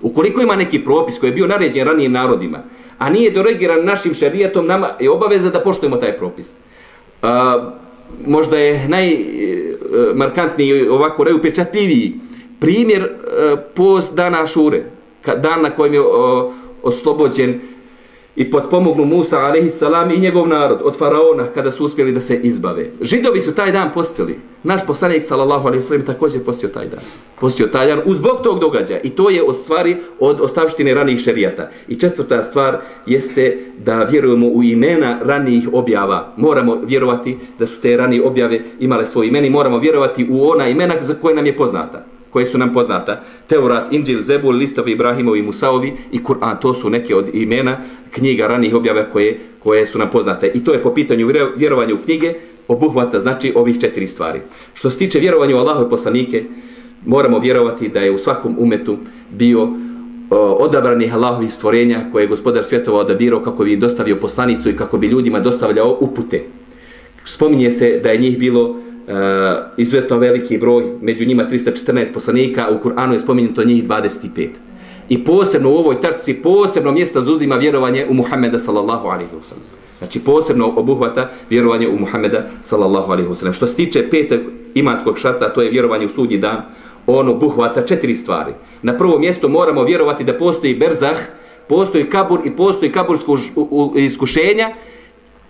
Ukoliko ima neki propis koji je bio naređen ranijim narodima, a nije derogiran našim šarijatom, nama je obaveza da poštujemo taj propis. Uh, možda je najmarkantniji e, ovako najupečatljiviji primjer e, post dana šure, dan na kojem je oslobođen i potpomognu Musa a.s. i njegov narod od faraona kada su uspjeli da se izbave. Židovi su taj dan postili. Naš poslanik sallallahu alejhi ve sellem također postio taj dan. Postio taj dan uzbog tog događaja i to je od stvari od ostavštine ranih šerijata. I četvrta stvar jeste da vjerujemo u imena ranih objava. Moramo vjerovati da su te rani objave imale svoje imena i moramo vjerovati u ona imena za koje nam je poznata koje su nam poznata. Teurat, Inđil, Zebul, listovi Ibrahimovi, Musaovi i Kur'an. To su neke od imena knjiga ranih objave koje, koje su nam poznate. I to je po pitanju vjerovanja u knjige obuhvata znači ovih četiri stvari. Što se tiče vjerovanja u Allahove poslanike, moramo vjerovati da je u svakom umetu bio odabranih Allahovih stvorenja koje je gospodar svjetova odabirao kako bi dostavio poslanicu i kako bi ljudima dostavljao upute. Spominje se da je njih bilo Eh, izuzetno veliki broj, među njima 314 poslanika, u Kur'anu je spomenuto njih 25. I posebno u ovoj trci, posebno mjesto zauzima vjerovanje u Muhammeda sallallahu alaihi wa sallam. Znači posebno obuhvata vjerovanje u Muhammeda sallallahu alaihi wa sallam. Što se tiče petog imanskog šarta, to je vjerovanje u sudnji dan, on obuhvata četiri stvari. Na prvo mjesto moramo vjerovati da postoji berzah, postoji kabur i postoji kabursko iskušenja,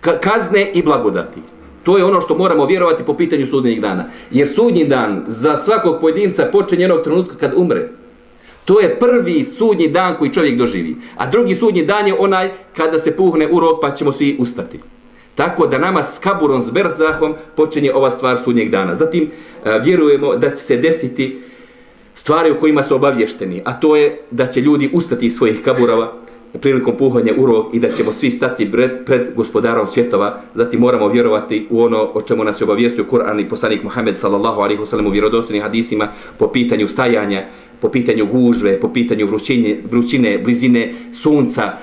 kazne i blagodati. To je ono što moramo vjerovati po pitanju sudnjeg dana. Jer sudnji dan za svakog pojedinca počinje jednog trenutka kad umre. To je prvi sudnji dan koji čovjek doživi. A drugi sudnji dan je onaj kada se puhne urok pa ćemo svi ustati. Tako da nama s kaburom, s berzahom počinje ova stvar sudnjeg dana. Zatim e, vjerujemo da će se desiti stvari u kojima su obavješteni. A to je da će ljudi ustati iz svojih kaburava prilikom puhanja urok i da ćemo svi stati pred, pred gospodarom svjetova, zatim moramo vjerovati u ono o čemu nas je obavijestio Kur'an i poslanik Muhammed sallallahu alaihi wa sallam u vjerodostojnim hadisima po pitanju stajanja, po pitanju gužve, po pitanju vrućine, vrućine, blizine sunca,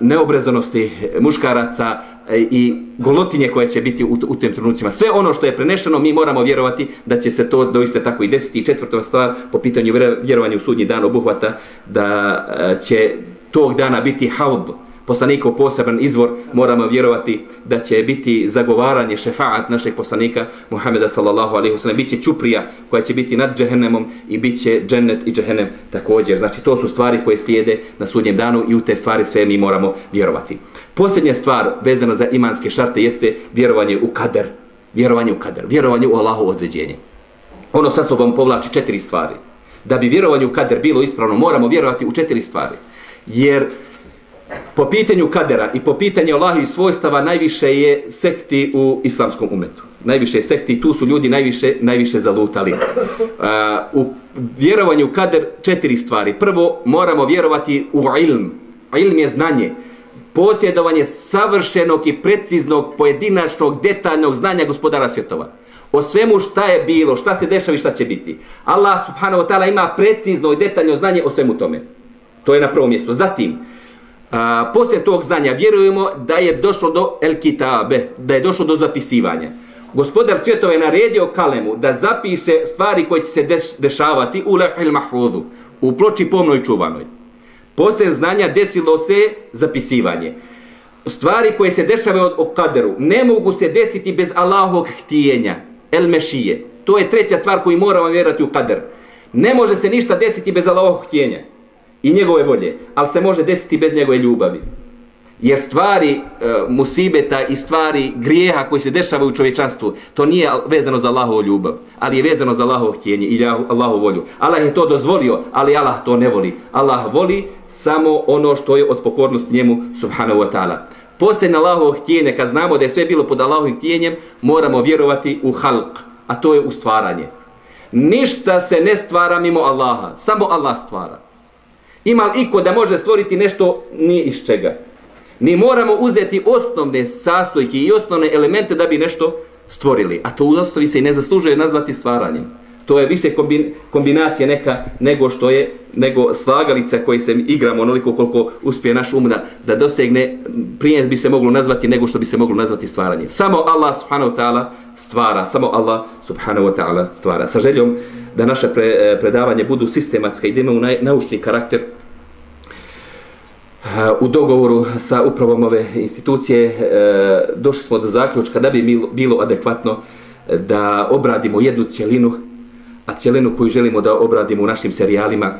neobrezanosti muškaraca e, i golotinje koje će biti u, u tim trenucima. Sve ono što je prenešeno, mi moramo vjerovati da će se to doista tako i desiti. I četvrta stvar, po pitanju vjerovanja u sudnji dan obuhvata, da e, će tog dana biti haud, poslanikov poseban izvor, moramo vjerovati da će biti zagovaranje šefaat našeg poslanika Muhameda sallallahu alaihi wasallam, bit će čuprija koja će biti nad džehennemom i bit će džennet i džehennem također. Znači to su stvari koje slijede na sudnjem danu i u te stvari sve mi moramo vjerovati. Posljednja stvar vezana za imanske šarte jeste vjerovanje u kader. Vjerovanje u kader, vjerovanje u Allahu određenje. Ono sa sobom povlači četiri stvari. Da bi vjerovanje u kader bilo ispravno, moramo vjerovati u četiri stvari jer po pitanju kadera i po pitanju Allahovih svojstava najviše je sekti u islamskom umetu. Najviše je sekti, tu su ljudi najviše, najviše zalutali. Uh, u vjerovanju u kader četiri stvari. Prvo, moramo vjerovati u ilm. Ilm je znanje. Posjedovanje savršenog i preciznog, pojedinačnog, detaljnog znanja gospodara svjetova. O svemu šta je bilo, šta se dešava i šta će biti. Allah subhanahu wa ta'ala ima precizno i detaljno znanje o svemu tome. To je na prvom mjestu. Zatim, a, poslije tog znanja vjerujemo da je došlo do El Kitabe, da je došlo do zapisivanja. Gospodar svjetova je naredio Kalemu da zapiše stvari koje će se deš, dešavati u Lehil Mahfuzu, u ploči pomnoj čuvanoj. Poslije znanja desilo se zapisivanje. Stvari koje se dešavaju od, kaderu ne mogu se desiti bez Allahovog htijenja, El Mešije. To je treća stvar koju moramo vjerati u kader. Ne može se ništa desiti bez Allahovog htijenja i njegove volje, ali se može desiti bez njegove ljubavi. Jer stvari e, musibeta i stvari grijeha koji se dešavaju u čovječanstvu, to nije vezano za Allahovu ljubav, ali je vezano za Allahovo htjenje i Allahovu volju. Allah je to dozvolio, ali Allah to ne voli. Allah voli samo ono što je od pokornosti njemu, subhanahu wa ta'ala. Posljedno Allahovo htjenje, kad znamo da je sve bilo pod Allahovim htjenjem, moramo vjerovati u halq, a to je u stvaranje. Ništa se ne stvara mimo Allaha, samo Allah stvara. Ima li iko da može stvoriti nešto ni iz čega? Mi moramo uzeti osnovne sastojke i osnovne elemente da bi nešto stvorili. A to u osnovi se i ne zaslužuje nazvati stvaranjem. To je više kombinacija neka nego što je nego svagalica koji se igramo onoliko koliko uspije naš um da, da dosegne prije bi se moglo nazvati nego što bi se moglo nazvati stvaranje. Samo Allah subhanahu wa ta'ala stvara, samo Allah subhanahu wa ta'ala stvara. Sa željom da naše pre, e, predavanje budu sistematska i da imaju naučni karakter, e, u dogovoru sa upravom ove institucije e, došli smo do zaključka da bi bilo adekvatno da obradimo jednu cjelinu, a cjelinu koju želimo da obradimo u našim serijalima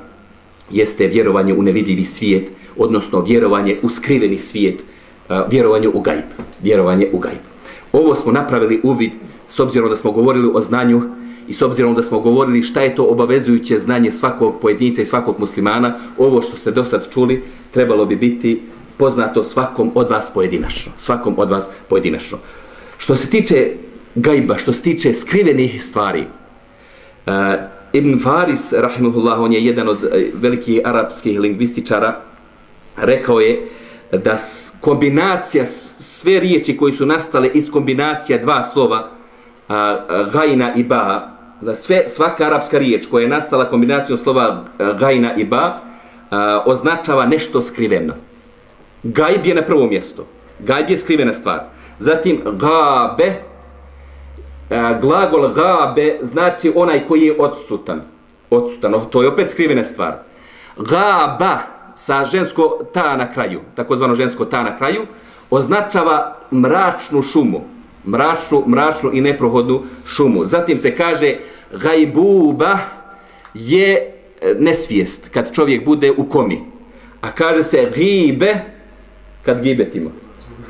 jeste vjerovanje u nevidljivi svijet, odnosno vjerovanje u skriveni svijet, e, vjerovanje u gajb. Vjerovanje u gajb. Ovo smo napravili uvid s obzirom da smo govorili o znanju i s obzirom da smo govorili šta je to obavezujuće znanje svakog pojedinca i svakog muslimana, ovo što ste do čuli, trebalo bi biti poznato svakom od vas pojedinačno. Svakom od vas pojedinačno. Što se tiče gajba, što se tiče skrivenih stvari, Eh, Ibn Faris, rahimahullah, on je jedan od eh, velikih arapskih lingvističara, rekao je da kombinacija sve riječi koji su nastale iz kombinacija dva slova, uh, gajna i ba, da sve, svaka arapska riječ koja je nastala kombinacijom slova gajna i ba, označava nešto skriveno. Gajb je na prvo mjesto. Gajb je skrivena stvar. Zatim gabe, E, glagol gabe znači onaj koji je odsutan. Odsutan, to je opet skrivena stvar. Gaba sa žensko ta na kraju, takozvano žensko ta na kraju, označava mračnu šumu. Mračnu, mračnu i neprohodnu šumu. Zatim se kaže gajbuba je e, nesvijest kad čovjek bude u komi. A kaže se gibe kad gibetimo,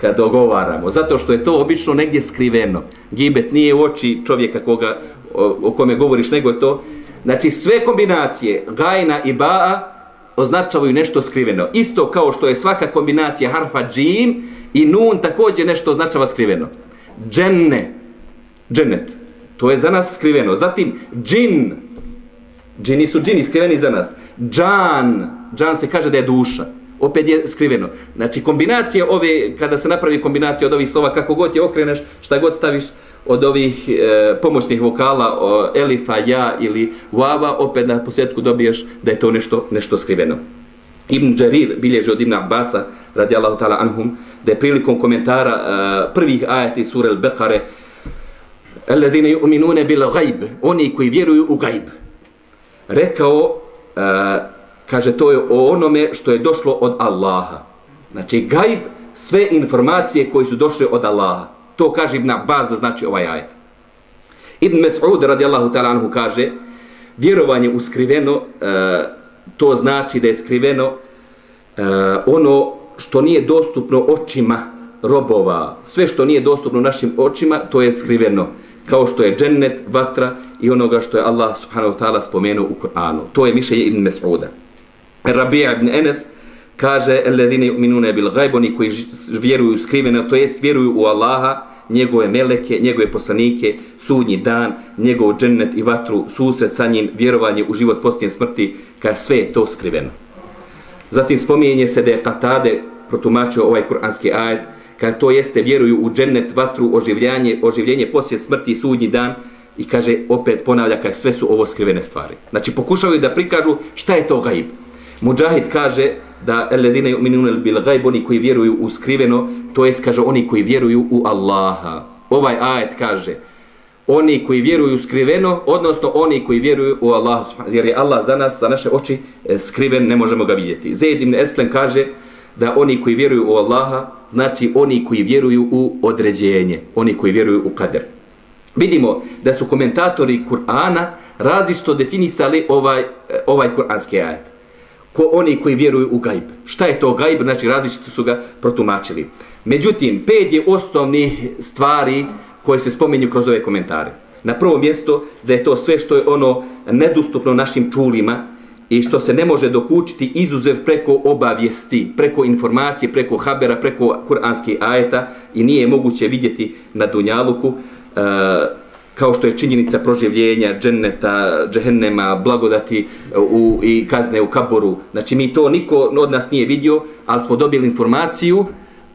kad dogovaramo. Zato što je to obično negdje skriveno. Gibet nije u oči čovjeka koga, o, o kome govoriš, nego to. Znači sve kombinacije gajna i baa označavaju nešto skriveno. Isto kao što je svaka kombinacija harfa džim i nun također nešto označava skriveno. Dženne, džennet, to je za nas skriveno. Zatim džin, Džini su džini skriveni za nas. Džan, džan se kaže da je duša. Opet je skriveno. Znači kombinacija ove, kada se napravi kombinacija od ovih slova, kako god je okreneš, šta god staviš od ovih e, pomoćnih vokala, o, elifa, ja ili vava, opet na posjetku dobiješ da je to nešto nešto skriveno. Ibn Đarir bilježi od Ibn Abbasa, radi Allahu ta'ala anhum, da je prilikom komentara e, prvih ajati sura al-Bekare, Alladine yu'minune bil gajb, oni koji vjeruju u gajb rekao, e, kaže, to je o onome što je došlo od Allaha. Znači, gajb, sve informacije koje su došle od Allaha. To kaže Ibn Abbas da znači ovaj ajet. Ibn Mes'ud radijallahu ta'ala anhu kaže, vjerovanje uskriveno, e, to znači da je skriveno e, ono što nije dostupno očima robova. Sve što nije dostupno našim očima, to je skriveno kao što je džennet, vatra i onoga što je Allah subhanahu wa ta'ala spomenuo u Kur'anu. To je mišljenje Ibn Mes'uda. Rabija ibn Enes kaže alladine yu'minuna bil ghaib oni koji vjeruju skriveno to jest vjeruju u Allaha njegove meleke njegove poslanike sudnji dan njegov džennet i vatru susret sa njim vjerovanje u život poslije smrti kada sve je to skriveno zatim spominje se da je Katade protumačio ovaj kuranski ajet kad to jeste vjeruju u džennet, vatru, oživljanje, oživljenje poslije smrti i sudnji dan i kaže opet ponavlja kada sve su ovo skrivene stvari. Znači pokušavaju da prikažu šta je to gaib. Mujahid kaže da alladine yu'minuna bil ghaib oni koji vjeruju u skriveno, to jest kaže oni koji vjeruju u Allaha. Ovaj ajet kaže oni koji vjeruju skriveno, odnosno oni koji vjeruju u Allah, jer je Allah za nas, za naše oči e, skriven, ne možemo ga vidjeti. Zaid ibn Eslem kaže da oni koji vjeruju u Allaha, znači oni koji vjeruju u određenje, oni koji vjeruju u kader. Vidimo da su komentatori Kur'ana različito definisali ovaj, e, ovaj kur'anski ajet. Ko oni koji vjeruju u gajb. Šta je to gajb? Znači različito su ga protumačili. Međutim, pet je osnovnih stvari koje se spominju kroz ove komentare. Na prvo mjesto da je to sve što je ono nedostupno našim čulima, i što se ne može dokučiti izuzev preko obavijesti, preko informacije, preko habera, preko kuranskih ajeta i nije moguće vidjeti na Dunjaluku uh, kao što je činjenica proživljenja dženneta, džehennema, blagodati e, u, i kazne u kaboru. Znači mi to niko od nas nije vidio, ali smo dobili informaciju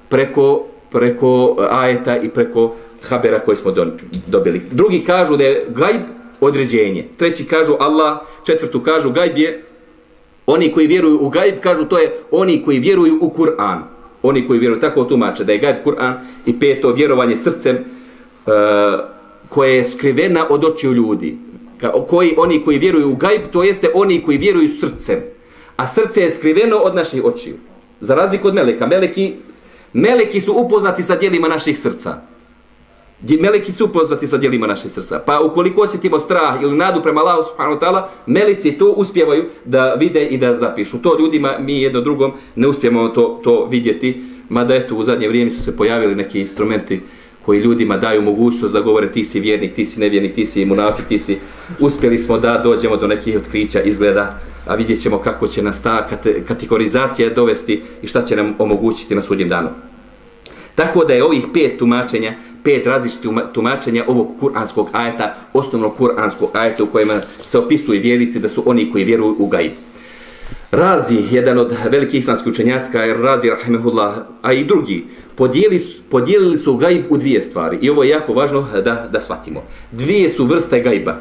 preko, preko ajeta i preko habera koji smo dobili. Drugi kažu da je gajb određenje. Treći kažu Allah, četvrtu kažu gajb je, oni koji vjeruju u gajb kažu to je oni koji vjeruju u Kur'an. Oni koji vjeruju tako tumače da je gajb Kur'an i peto vjerovanje srcem uh, koja je skrivena od očiju ljudi. Koji, oni koji vjeruju u gajb, to jeste oni koji vjeruju srcem. A srce je skriveno od naših očiju. Za razliku od meleka. Meleki, meleki su upoznati sa dijelima naših srca. Meleki su upoznati sa dijelima naših srca. Pa ukoliko osjetimo strah ili nadu prema Allahu subhanahu wa ta'ala, meleci to uspjevaju da vide i da zapišu. To ljudima, mi jedno drugom, ne uspijemo to, to vidjeti. Mada eto, u zadnje vrijeme su se pojavili neki instrumenti koji ljudima daju mogućnost da govore ti si vjernik, ti si nevjernik, ti si munafik, ti si... Uspjeli smo da dođemo do nekih otkrića izgleda, a vidjet ćemo kako će nas ta kategorizacija dovesti i šta će nam omogućiti na sudnjem danu. Tako da je ovih pet tumačenja, pet različitih tumačenja ovog kuranskog ajeta, osnovnog kuranskog ajeta u kojima se opisuju vjernici da su oni koji vjeruju u gajbu. Razi, jedan od velikih islamskih učenjaka, Razi rahimehullah, a i drugi, podijeli, podijelili su gaib u dvije stvari. I ovo je jako važno da, da shvatimo. Dvije su vrste gajba.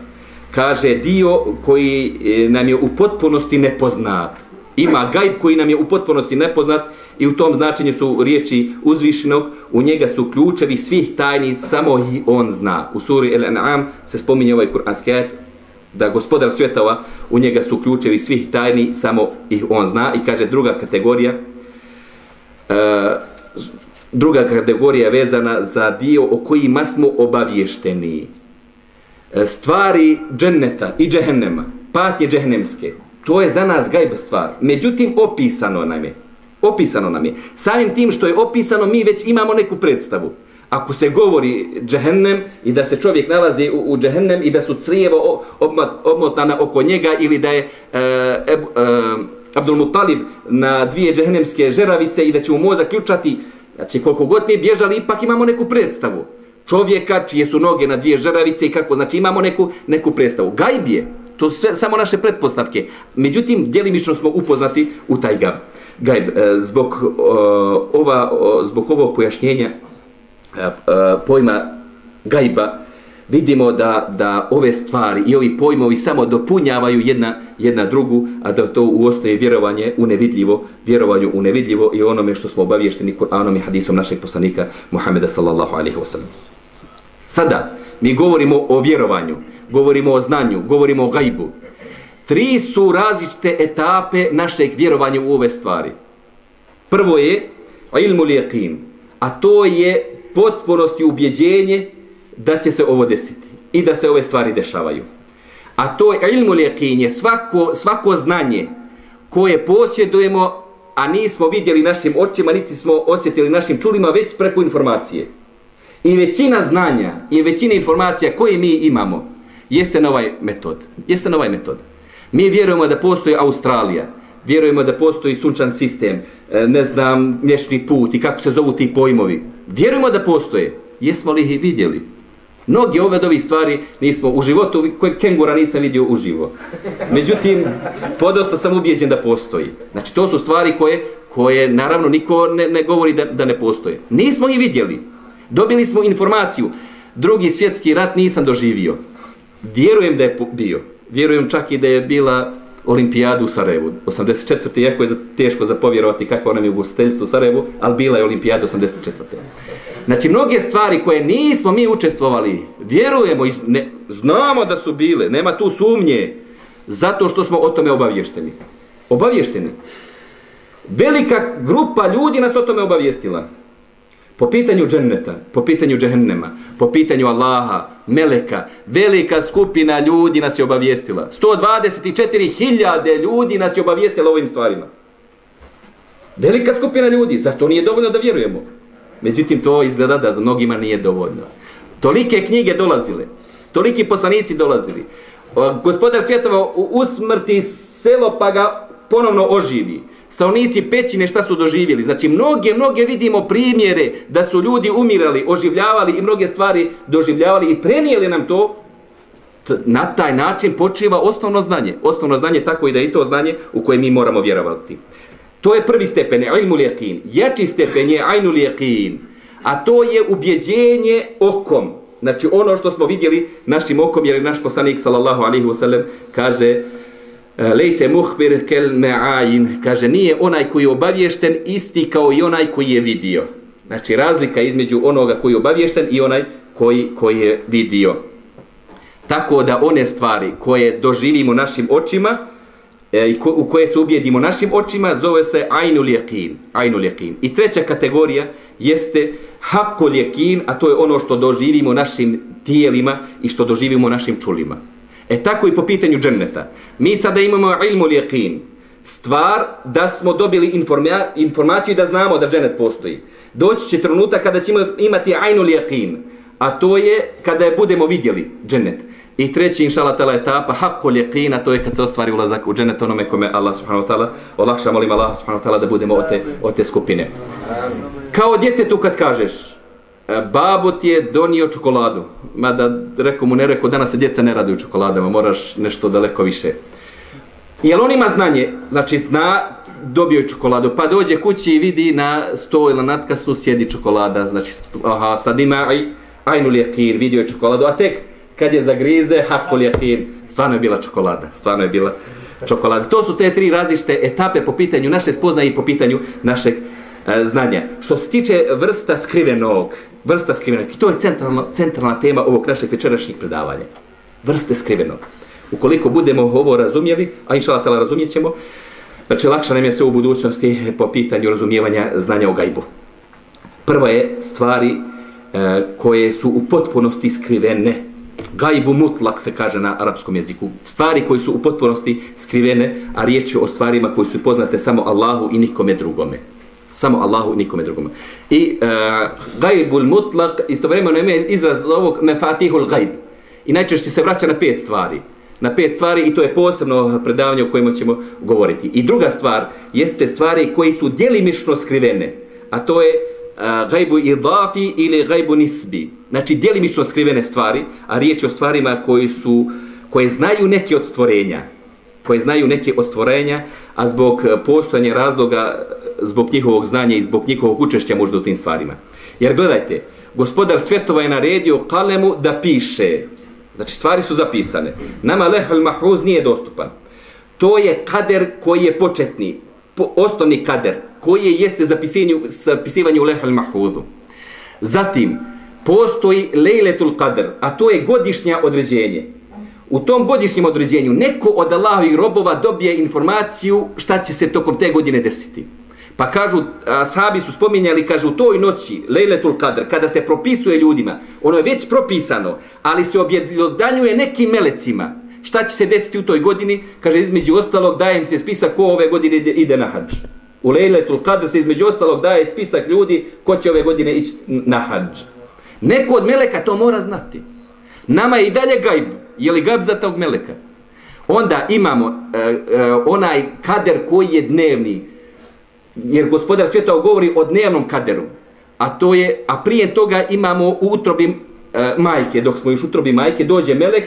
Kaže, dio koji e, nam je u potpunosti nepoznat. Ima gajb koji nam je u potpunosti nepoznat i u tom značenju su riječi uzvišenog, u njega su ključevi svih tajni, samo i on zna. U suri El-An'am se spominje ovaj kuranski ajet, da gospodar svjetova, u njega su ključevi svih tajni, samo ih on zna. I kaže druga kategorija, e, druga kategorija vezana za dio o kojima smo obavješteni. E, stvari dženneta i džehennema, patnje džehennemske, to je za nas gajba stvar. Međutim, opisano nam je. Opisano nam je. Samim tim što je opisano, mi već imamo neku predstavu. Ako se govori džehennem i da se čovjek nalazi u, u džehennem i da su crijevo obmotana oko njega ili da je e, e, Abdul Muttalib na dvije džehennemske žeravice i da će mu mozak ključati Znači, koliko god mi bježali, ipak imamo neku predstavu. Čovjeka čije su noge na dvije žeravice i kako, znači imamo neku, neku predstavu. Gajb je, to su sve, samo naše pretpostavke. Međutim, djelimično smo upoznati u taj gajb. Gajb, e, zbog, e, ova, uh, zbog ovog pojašnjenja Eh, eh, pojma gajba, vidimo da, da ove stvari i ovi pojmovi samo dopunjavaju jedna, jedna drugu, a da to u osnovi vjerovanje u nevidljivo, vjerovanju u nevidljivo i onome što smo obavješteni Kur'anom i hadisom našeg poslanika Muhameda sallallahu alaihi wa sallam. Sada, mi govorimo o vjerovanju, govorimo o znanju, govorimo o gajbu. Tri su različite etape našeg vjerovanja u ove stvari. Prvo je ilmu lijeqin, a to je potpunosti ubjeđenje da će se ovo desiti i da se ove stvari dešavaju. A to je ilmu lijekinje, svako, svako znanje koje posjedujemo, a nismo vidjeli našim očima, niti smo osjetili našim čulima, već preko informacije. I većina znanja i većina informacija koje mi imamo, jeste na ovaj metod. Jeste na ovaj metod. Mi vjerujemo da postoji Australija, vjerujemo da postoji sunčan sistem, e, ne znam, mlječni put i kako se zovu ti pojmovi. Vjerujemo da postoje. Jesmo li ih vidjeli? Mnogi ove od ovih stvari nismo u životu, koje kengura nisam vidio uživo. Međutim, podosta sam ubijeđen da postoji. Znači, to su stvari koje, koje naravno, niko ne, ne govori da, da ne postoje. Nismo ih vidjeli. Dobili smo informaciju. Drugi svjetski rat nisam doživio. Vjerujem da je bio. Vjerujem čak i da je bila olimpijadu u Sarajevu. 84. Iako je teško zapovjerovati kako nam je u gostiteljstvu u Sarajevu, ali bila je olimpijada 84. Znači, mnoge stvari koje nismo mi učestvovali, vjerujemo, ne, znamo da su bile, nema tu sumnje, zato što smo o tome obavješteni. Obavješteni. Velika grupa ljudi nas o tome obavijestila. Po pitanju dženneta, po pitanju džehennema, po pitanju Allaha, Meleka, velika skupina ljudi nas je obavijestila. 124.000 ljudi nas je obavijestila ovim stvarima. Velika skupina ljudi, zašto nije dovoljno da vjerujemo? Međutim, to izgleda da za mnogima nije dovoljno. Tolike knjige dolazile, toliki poslanici dolazili. Gospodar svjetova usmrti selo pa ga ponovno oživi stanovnici pećine šta su doživjeli. Znači, mnoge, mnoge vidimo primjere da su ljudi umirali, oživljavali i mnoge stvari doživljavali i prenijeli nam to. Na taj način počiva osnovno znanje. Osnovno znanje tako i da je to znanje u koje mi moramo vjerovati. To je prvi stepen, ilmu lijekin. Jači stepen je ajnu lijekin. A to je ubjeđenje okom. znači ono što smo vidjeli našim okom, jer naš poslanik sallallahu alaihi wasallam kaže Eh, lejse muhbir kel me'ajin, kaže nije onaj koji je obavješten isti kao i onaj koji je vidio. Znači razlika između onoga koji je obavješten i onaj koji, koji je vidio. Tako da one stvari koje doživimo našim očima, e, i ko, u koje se ubijedimo našim očima, zove se ajnul jekin. Ajnul jekin. I treća kategorija jeste hakul jekin, a to je ono što doživimo našim tijelima i što doživimo našim čulima. E tako i po pitanju dženneta. Mi sada imamo ilmul jekin. Stvar da smo dobili informa informaciju da znamo da dženet postoji. Doći će trenutak kada ćemo imati ajnul jekin. A to je kada je budemo vidjeli dženet. I treći inšala tala etapa, hakko ljekina, to je kad se ostvari ulazak u dženet onome kome Allah subhanahu wa ta'ala olakša, molim Allah subhanahu wa ta'ala da budemo od te, od te skupine. Kao djetetu kad kažeš, E, babo ti je donio čokoladu, mada rekao mu ne rekao, danas se djeca ne raduju čokoladama, moraš nešto daleko više. Jel on ima znanje, znači zna, dobio je čokoladu, pa dođe kući i vidi na sto ili natkastu sjedi čokolada, znači aha, sad ima aj, ajnu lijekir, vidio je čokoladu, a tek kad je zagrize, hakul jakin, stvarno je bila čokolada, stvarno je bila čokolada. To su te tri različite etape po pitanju naše spoznaje i po pitanju našeg e, znanja. Što se tiče vrsta skrivenog, vrsta skrivenog, to je centralna, centralna tema ovog našeg večerašnjih predavanja. Vrste skrivenog. Ukoliko budemo ovo razumjeli, a inša Allah razumijet ćemo, znači lakša nam je sve u budućnosti po pitanju razumijevanja znanja o gajbu. Prva je stvari e, koje su u potpunosti skrivene, gajbu mutlak se kaže na arapskom jeziku. Stvari koji su u potpunosti skrivene, a riječ je o stvarima koji su poznate samo Allahu i nikome drugome. Samo Allahu nikome drugome. I e, uh, gajbul mutlak istovremeno ima izraz ovog mefatihul gajb. I najčešće se vraća na pet stvari. Na pet stvari i to je posebno predavanje o kojima ćemo govoriti. I druga stvar jeste stvari koji su djelimično skrivene. A to je e, gajbu idafi ili gajbu nisbi. Znači, djelimično skrivene stvari, a riječ je o stvarima koji su, koje znaju neke od stvorenja. Koje znaju neke od stvorenja, a zbog e, postojanja razloga, zbog njihovog znanja i zbog njihovog učešća možda u tim stvarima. Jer gledajte, gospodar svjetova je naredio kalemu da piše. Znači, stvari su zapisane. Nama lehul mahuz nije dostupan. To je kader koji je početni, po, osnovni kader, koji jeste zapisivanje u lehul mahfuzu. Zatim, postoji lejletul kader, a to je godišnja određenje. U tom godišnjem određenju neko od Allahovih robova dobije informaciju šta će se tokom te godine desiti. Pa kažu, sahabi su spominjali, kažu, u toj noći, lejletul kadr, kada se propisuje ljudima, ono je već propisano, ali se objedanjuje nekim melecima, šta će se desiti u toj godini, kaže, između ostalog, dajem se spisak ko ove godine ide, ide na hađ. U Lejletul Kadr se između ostalog daje spisak ljudi ko će ove godine ići na hađ. Neko od meleka to mora znati. Nama je i dalje gajb. Je li gajb za tog meleka? Onda imamo e, e, onaj kader koji je dnevni. Jer gospodar svjetao govori o dnevnom kaderu. A to je, a prije toga imamo u utrobi e, majke. Dok smo još u utrobi majke, dođe melek.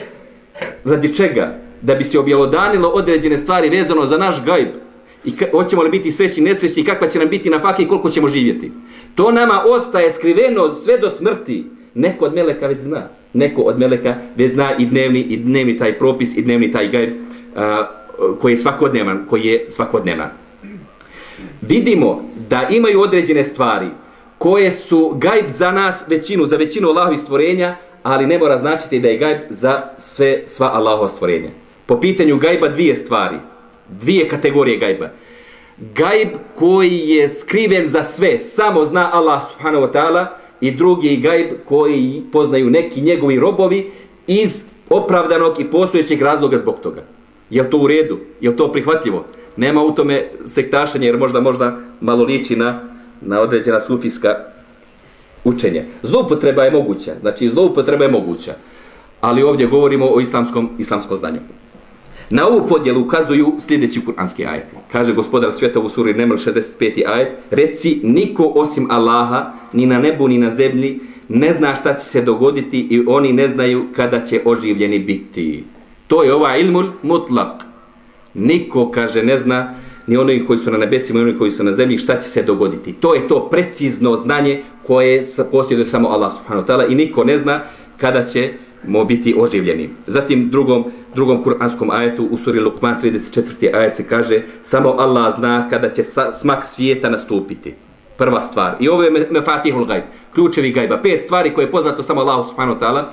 Radi čega? Da bi se objelodanilo određene stvari vezano za naš gajb i hoćemo li biti srećni, nesrećni, kakva će nam biti na fakir i koliko ćemo živjeti. To nama ostaje skriveno sve do smrti. Neko od meleka već zna. Neko od meleka već zna i dnevni, i dnevni taj propis, i dnevni taj gajb uh, koji je svakodnevan, koji je svakodnevan. Vidimo da imaju određene stvari koje su gajb za nas, većinu, za većinu Allahovih stvorenja, ali ne mora značiti da je gajb za sve, sva Allahova stvorenja. Po pitanju gajba dvije stvari dvije kategorije gajba. Gajb koji je skriven za sve, samo zna Allah subhanahu wa ta'ala i drugi gajb koji poznaju neki njegovi robovi iz opravdanog i postojećeg razloga zbog toga. Je to u redu? Je to prihvatljivo? Nema u tome sektašanje jer možda možda malo liči na, na određena sufijska učenja. Zloupotreba je moguća. Znači zloupotreba je moguća. Ali ovdje govorimo o islamskom, islamskom znanju. Na ovu podjelu ukazuju sljedeći kuranski ajet. Kaže gospodar svijeta u suri Neml 65. ajet. Reci, niko osim Allaha, ni na nebu, ni na zemlji, ne zna šta će se dogoditi i oni ne znaju kada će oživljeni biti. To je ova ilmul mutlak. Niko, kaže, ne zna ni oni koji su na nebesima, ni oni koji su na zemlji, šta će se dogoditi. To je to precizno znanje koje posjeduje samo Allah subhanahu wa ta'ala i niko ne zna kada će mo biti oživljeni. Zatim drugom, drugom kuranskom ajetu u suri Lukman 34. ajet se kaže samo Allah zna kada će smak svijeta nastupiti. Prva stvar. I ovo je mefatihul gajb. Ključevi gajba. Pet stvari koje je poznato samo Allah subhanahu wa ta'ala.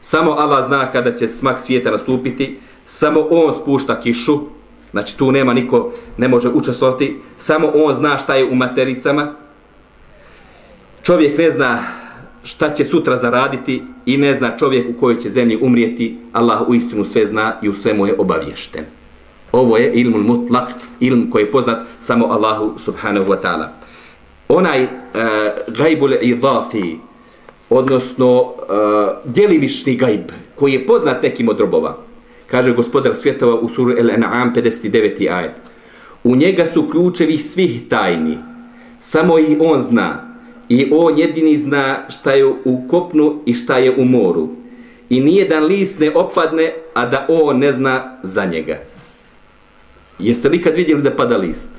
Samo Allah zna kada će smak svijeta nastupiti. Samo On spušta kišu. Znači tu nema niko, ne može učestvovati. Samo On zna šta je u matericama. Čovjek ne zna šta će sutra zaraditi i ne zna čovjek u kojoj će zemlji umrijeti. Allah u istinu sve zna i u svemu je obavješten. Ovo je ilmul mutlak, ilm koji je poznat samo Allahu subhanahu wa ta'ala. Onaj uh, gajbul idafi, odnosno uh, djelimišni gajb, koji je poznat nekim od robova, kaže gospodar svjetova u suru El-An'am 59. ajet. U njega su ključevi svih tajni, samo ih on zna, i on jedini zna šta je u kopnu i šta je u moru. I nijedan list ne opadne, a da on ne zna za njega. Jeste li kad vidjeli da pada list?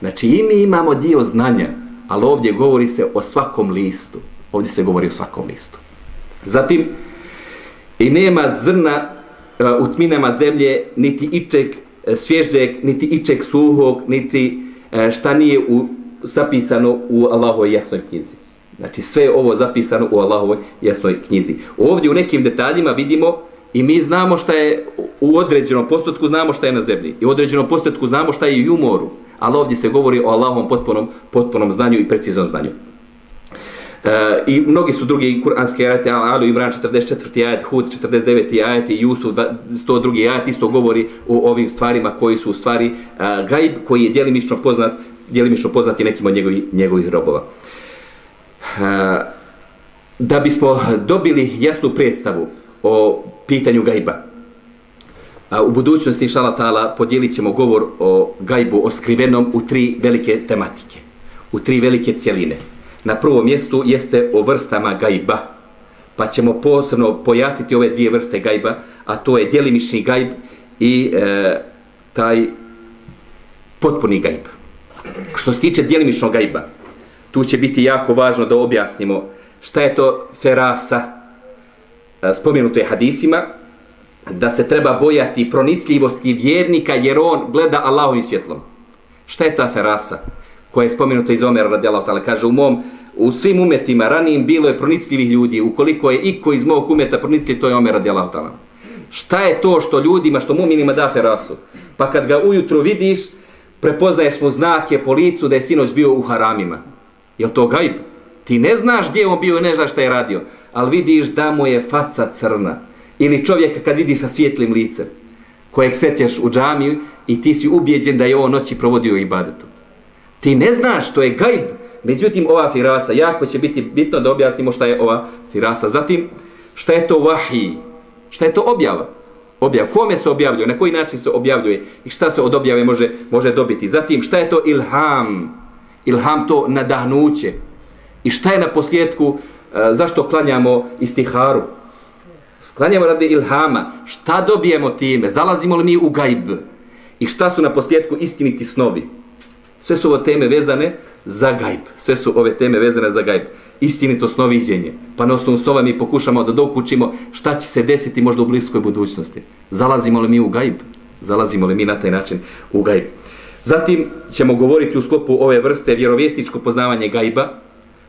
Znači i mi imamo dio znanja, ali ovdje govori se o svakom listu. Ovdje se govori o svakom listu. Zatim, i nema zrna u tminama zemlje, niti ičeg e, svježeg, niti ičeg suhog, niti e, šta nije u zapisano u Allahovoj jasnoj knjizi. Znači sve ovo zapisano u Allahovoj jasnoj knjizi. Ovdje u nekim detaljima vidimo i mi znamo šta je u određenom postotku znamo šta je na zemlji. I u određenom postotku znamo šta je i u moru. Ali ovdje se govori o Allahovom potpunom, potpunom znanju i preciznom znanju. E, I mnogi su drugi kuranski ajati, Alu Imran 44. ajet, Hud 49. ajet i Jusuf 102. ajet isto govori o ovim stvarima koji su u stvari e, uh, gaib koji je djelimično poznat djelimično poznati nekim od njegovih, njegovih robova. E, da bismo dobili jasnu predstavu o pitanju gajba, u budućnosti, inšala ta'ala, podijelit ćemo govor o gajbu, o skrivenom u tri velike tematike, u tri velike cijeline. Na prvom mjestu jeste o vrstama gajba, pa ćemo posebno pojasniti ove dvije vrste gajba, a to je djelimični gajb i e, taj potpuni gajb. Što se tiče djelimičnog gajba, tu će biti jako važno da objasnimo šta je to ferasa, e, spomenuto je hadisima, da se treba bojati pronicljivosti vjernika jer on gleda Allahovim svjetlom. Šta je ta ferasa koja je spomenuta iz Omera radijalahu ta'ala? Kaže u mom, u svim umetima ranijim bilo je pronicljivih ljudi, ukoliko je iko iz mog umeta pronicljiv, to je Omer radijalahu ta'ala. Šta je to što ljudima, što muminima da rasu? Pa kad ga ujutro vidiš, prepoznaješ mu znake po licu da je sinoć bio u haramima. Jel to gajb? Ti ne znaš gdje on bio, ne znaš šta je radio, ali vidiš da mu je faca crna. Ili čovjeka kad vidiš sa svijetlim licem, kojeg sećeš u džamiju i ti si ubijeđen da je on noći provodio ibadetom. ibadetu. Ti ne znaš što je gajb, međutim ova firasa, jako će biti bitno da objasnimo šta je ova firasa. Zatim, šta je to vahij? Šta je to objava? objav, kome se objavljuje, na koji način se objavljuje i šta se od objave može, može dobiti. Zatim, šta je to ilham? Ilham to nadahnuće. I šta je na posljedku, e, zašto klanjamo istiharu? Klanjamo radi ilhama. Šta dobijemo time? Zalazimo li mi u gajb? I šta su na posljedku istiniti snovi? Sve su ovo teme vezane za gajb. Sve su ove teme vezane za gajb istinito snoviđenje. Pa na osnovu snova mi pokušamo da dokučimo šta će se desiti možda u bliskoj budućnosti. Zalazimo li mi u gajb? Zalazimo li mi na taj način u gajb? Zatim ćemo govoriti u sklopu ove vrste vjerovjesničko poznavanje gajba,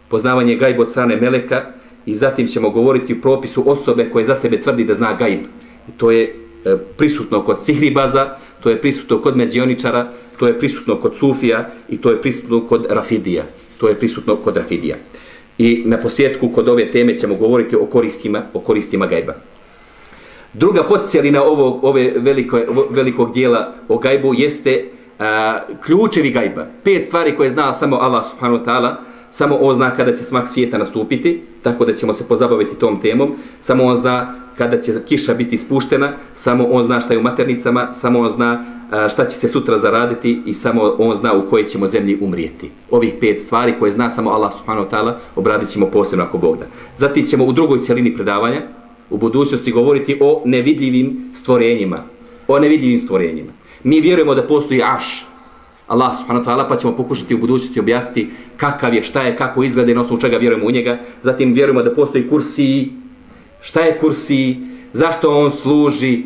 poznavanje gajba od strane Meleka i zatim ćemo govoriti o propisu osobe koje za sebe tvrdi da zna gajb. I to je e, prisutno kod sihribaza, to je prisutno kod međioničara, to je prisutno kod sufija i to je prisutno kod rafidija. To je prisutno kod rafidija. I na posljedku kod ove teme ćemo govoriti o koristima, o koristima gajba. Druga podcijelina ovog, ove veliko, velikog dijela o gajbu jeste a, ključevi gajba. Pet stvari koje zna samo Allah subhanahu wa ta'ala, samo on zna kada će smak svijeta nastupiti, tako da ćemo se pozabaviti tom temom, samo on zna kada će kiša biti spuštena, samo on zna šta je u maternicama, samo on zna šta će se sutra zaraditi i samo on zna u kojoj ćemo zemlji umrijeti. Ovih pet stvari koje zna samo Allah subhanahu wa ta'ala obradit ćemo posebno ako Bog da. Zatim ćemo u drugoj cijelini predavanja u budućnosti govoriti o nevidljivim stvorenjima. O nevidljivim stvorenjima. Mi vjerujemo da postoji aš, Allah subhanahu wa ta'ala, pa ćemo pokušati u budućnosti objasniti kakav je, šta je, kako izgleda i na osnovu čega vjerujemo u njega. Zatim vjerujemo da postoji kursi. Šta je kursi, zašto on služi,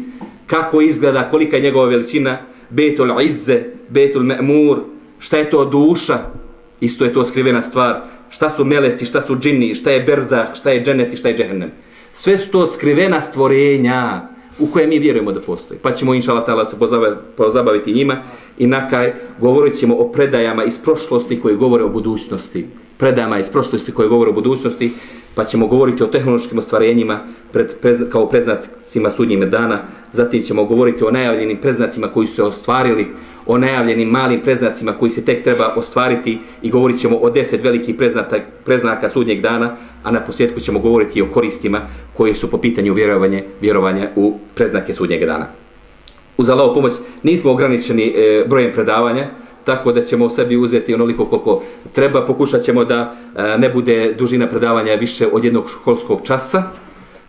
kako izgleda, kolika je njegova veličina, betul izze, betul me'mur, šta je to duša, isto je to skrivena stvar, šta su meleci, šta su džini, šta je berzah, šta je dženet i šta je džehennem. Sve su to skrivena stvorenja u koje mi vjerujemo da postoji. Pa ćemo inša Allah se pozabaviti njima i nakaj govorit ćemo o predajama iz prošlosti koje govore o budućnosti. Predajama iz prošlosti koje govore o budućnosti, pa ćemo govoriti o tehnološkim ostvarenjima pred, prez, kao preznacima sudnjime dana, zatim ćemo govoriti o najavljenim preznacima koji su se ostvarili, o najavljenim malim preznacima koji se tek treba ostvariti i govorit ćemo o deset velikih preznata, preznaka sudnjeg dana, a na posljedku ćemo govoriti o koristima koje su po pitanju vjerovanje, vjerovanja u preznake sudnjeg dana. Uz Allaho pomoć nismo ograničeni e, brojem predavanja, tako da ćemo sebi uzeti onoliko koliko treba. Pokušat ćemo da e, ne bude dužina predavanja više od jednog školskog časa,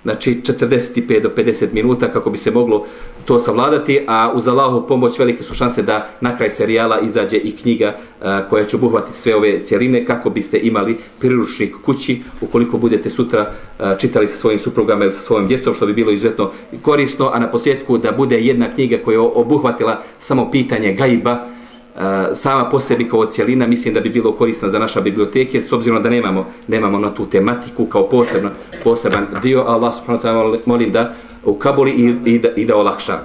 znači 45 do 50 minuta kako bi se moglo to savladati, a uz Allahu pomoć velike su šanse da na kraj serijala izađe i knjiga a, koja će obuhvatiti sve ove cijeline kako biste imali priručnik kući ukoliko budete sutra a, čitali sa svojim suprugama ili sa svojim djecom što bi bilo izuzetno korisno, a na posljedku da bude jedna knjiga koja je obuhvatila samo pitanje gajba, Eh, sama po sebi kao cijelina mislim da bi bilo korisno za naša biblioteke s obzirom da nemamo nemamo na tu tematiku kao posebno poseban dio Allah subhanahu wa ta'ala molim da u Kabuli i, i, da, i da olakša.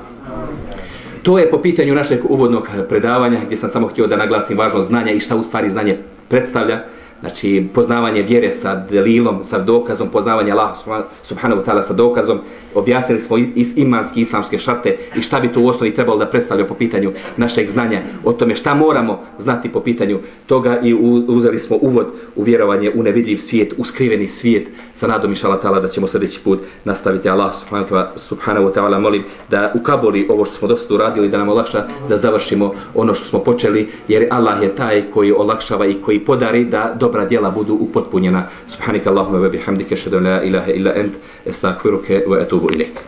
To je po pitanju našeg uvodnog predavanja gdje sam samo htio da naglasim važnost znanja i šta u stvari znanje predstavlja znači poznavanje vjere sa delilom, sa dokazom, poznavanje Allah subhanahu wa ta'ala sa dokazom, objasnili smo is imanski islamske šarte i šta bi to u osnovi trebalo da predstavlja po pitanju našeg znanja o tome šta moramo znati po pitanju toga i uzeli smo uvod u vjerovanje u nevidljiv svijet, u skriveni svijet. Sa nadom inšala ta'ala da ćemo sljedeći put nastaviti. Allah subhanahu wa ta'ala molim da ukaboli ovo što smo dosta uradili da nam olakša da završimo ono što smo počeli jer Allah je taj koji olakšava i koji podari da dobra djela budu upotpunjena. Subhanika Allahumma wa bihamdika ashhadu an la ilaha illa ant astaghfiruka wa atubu ilayk.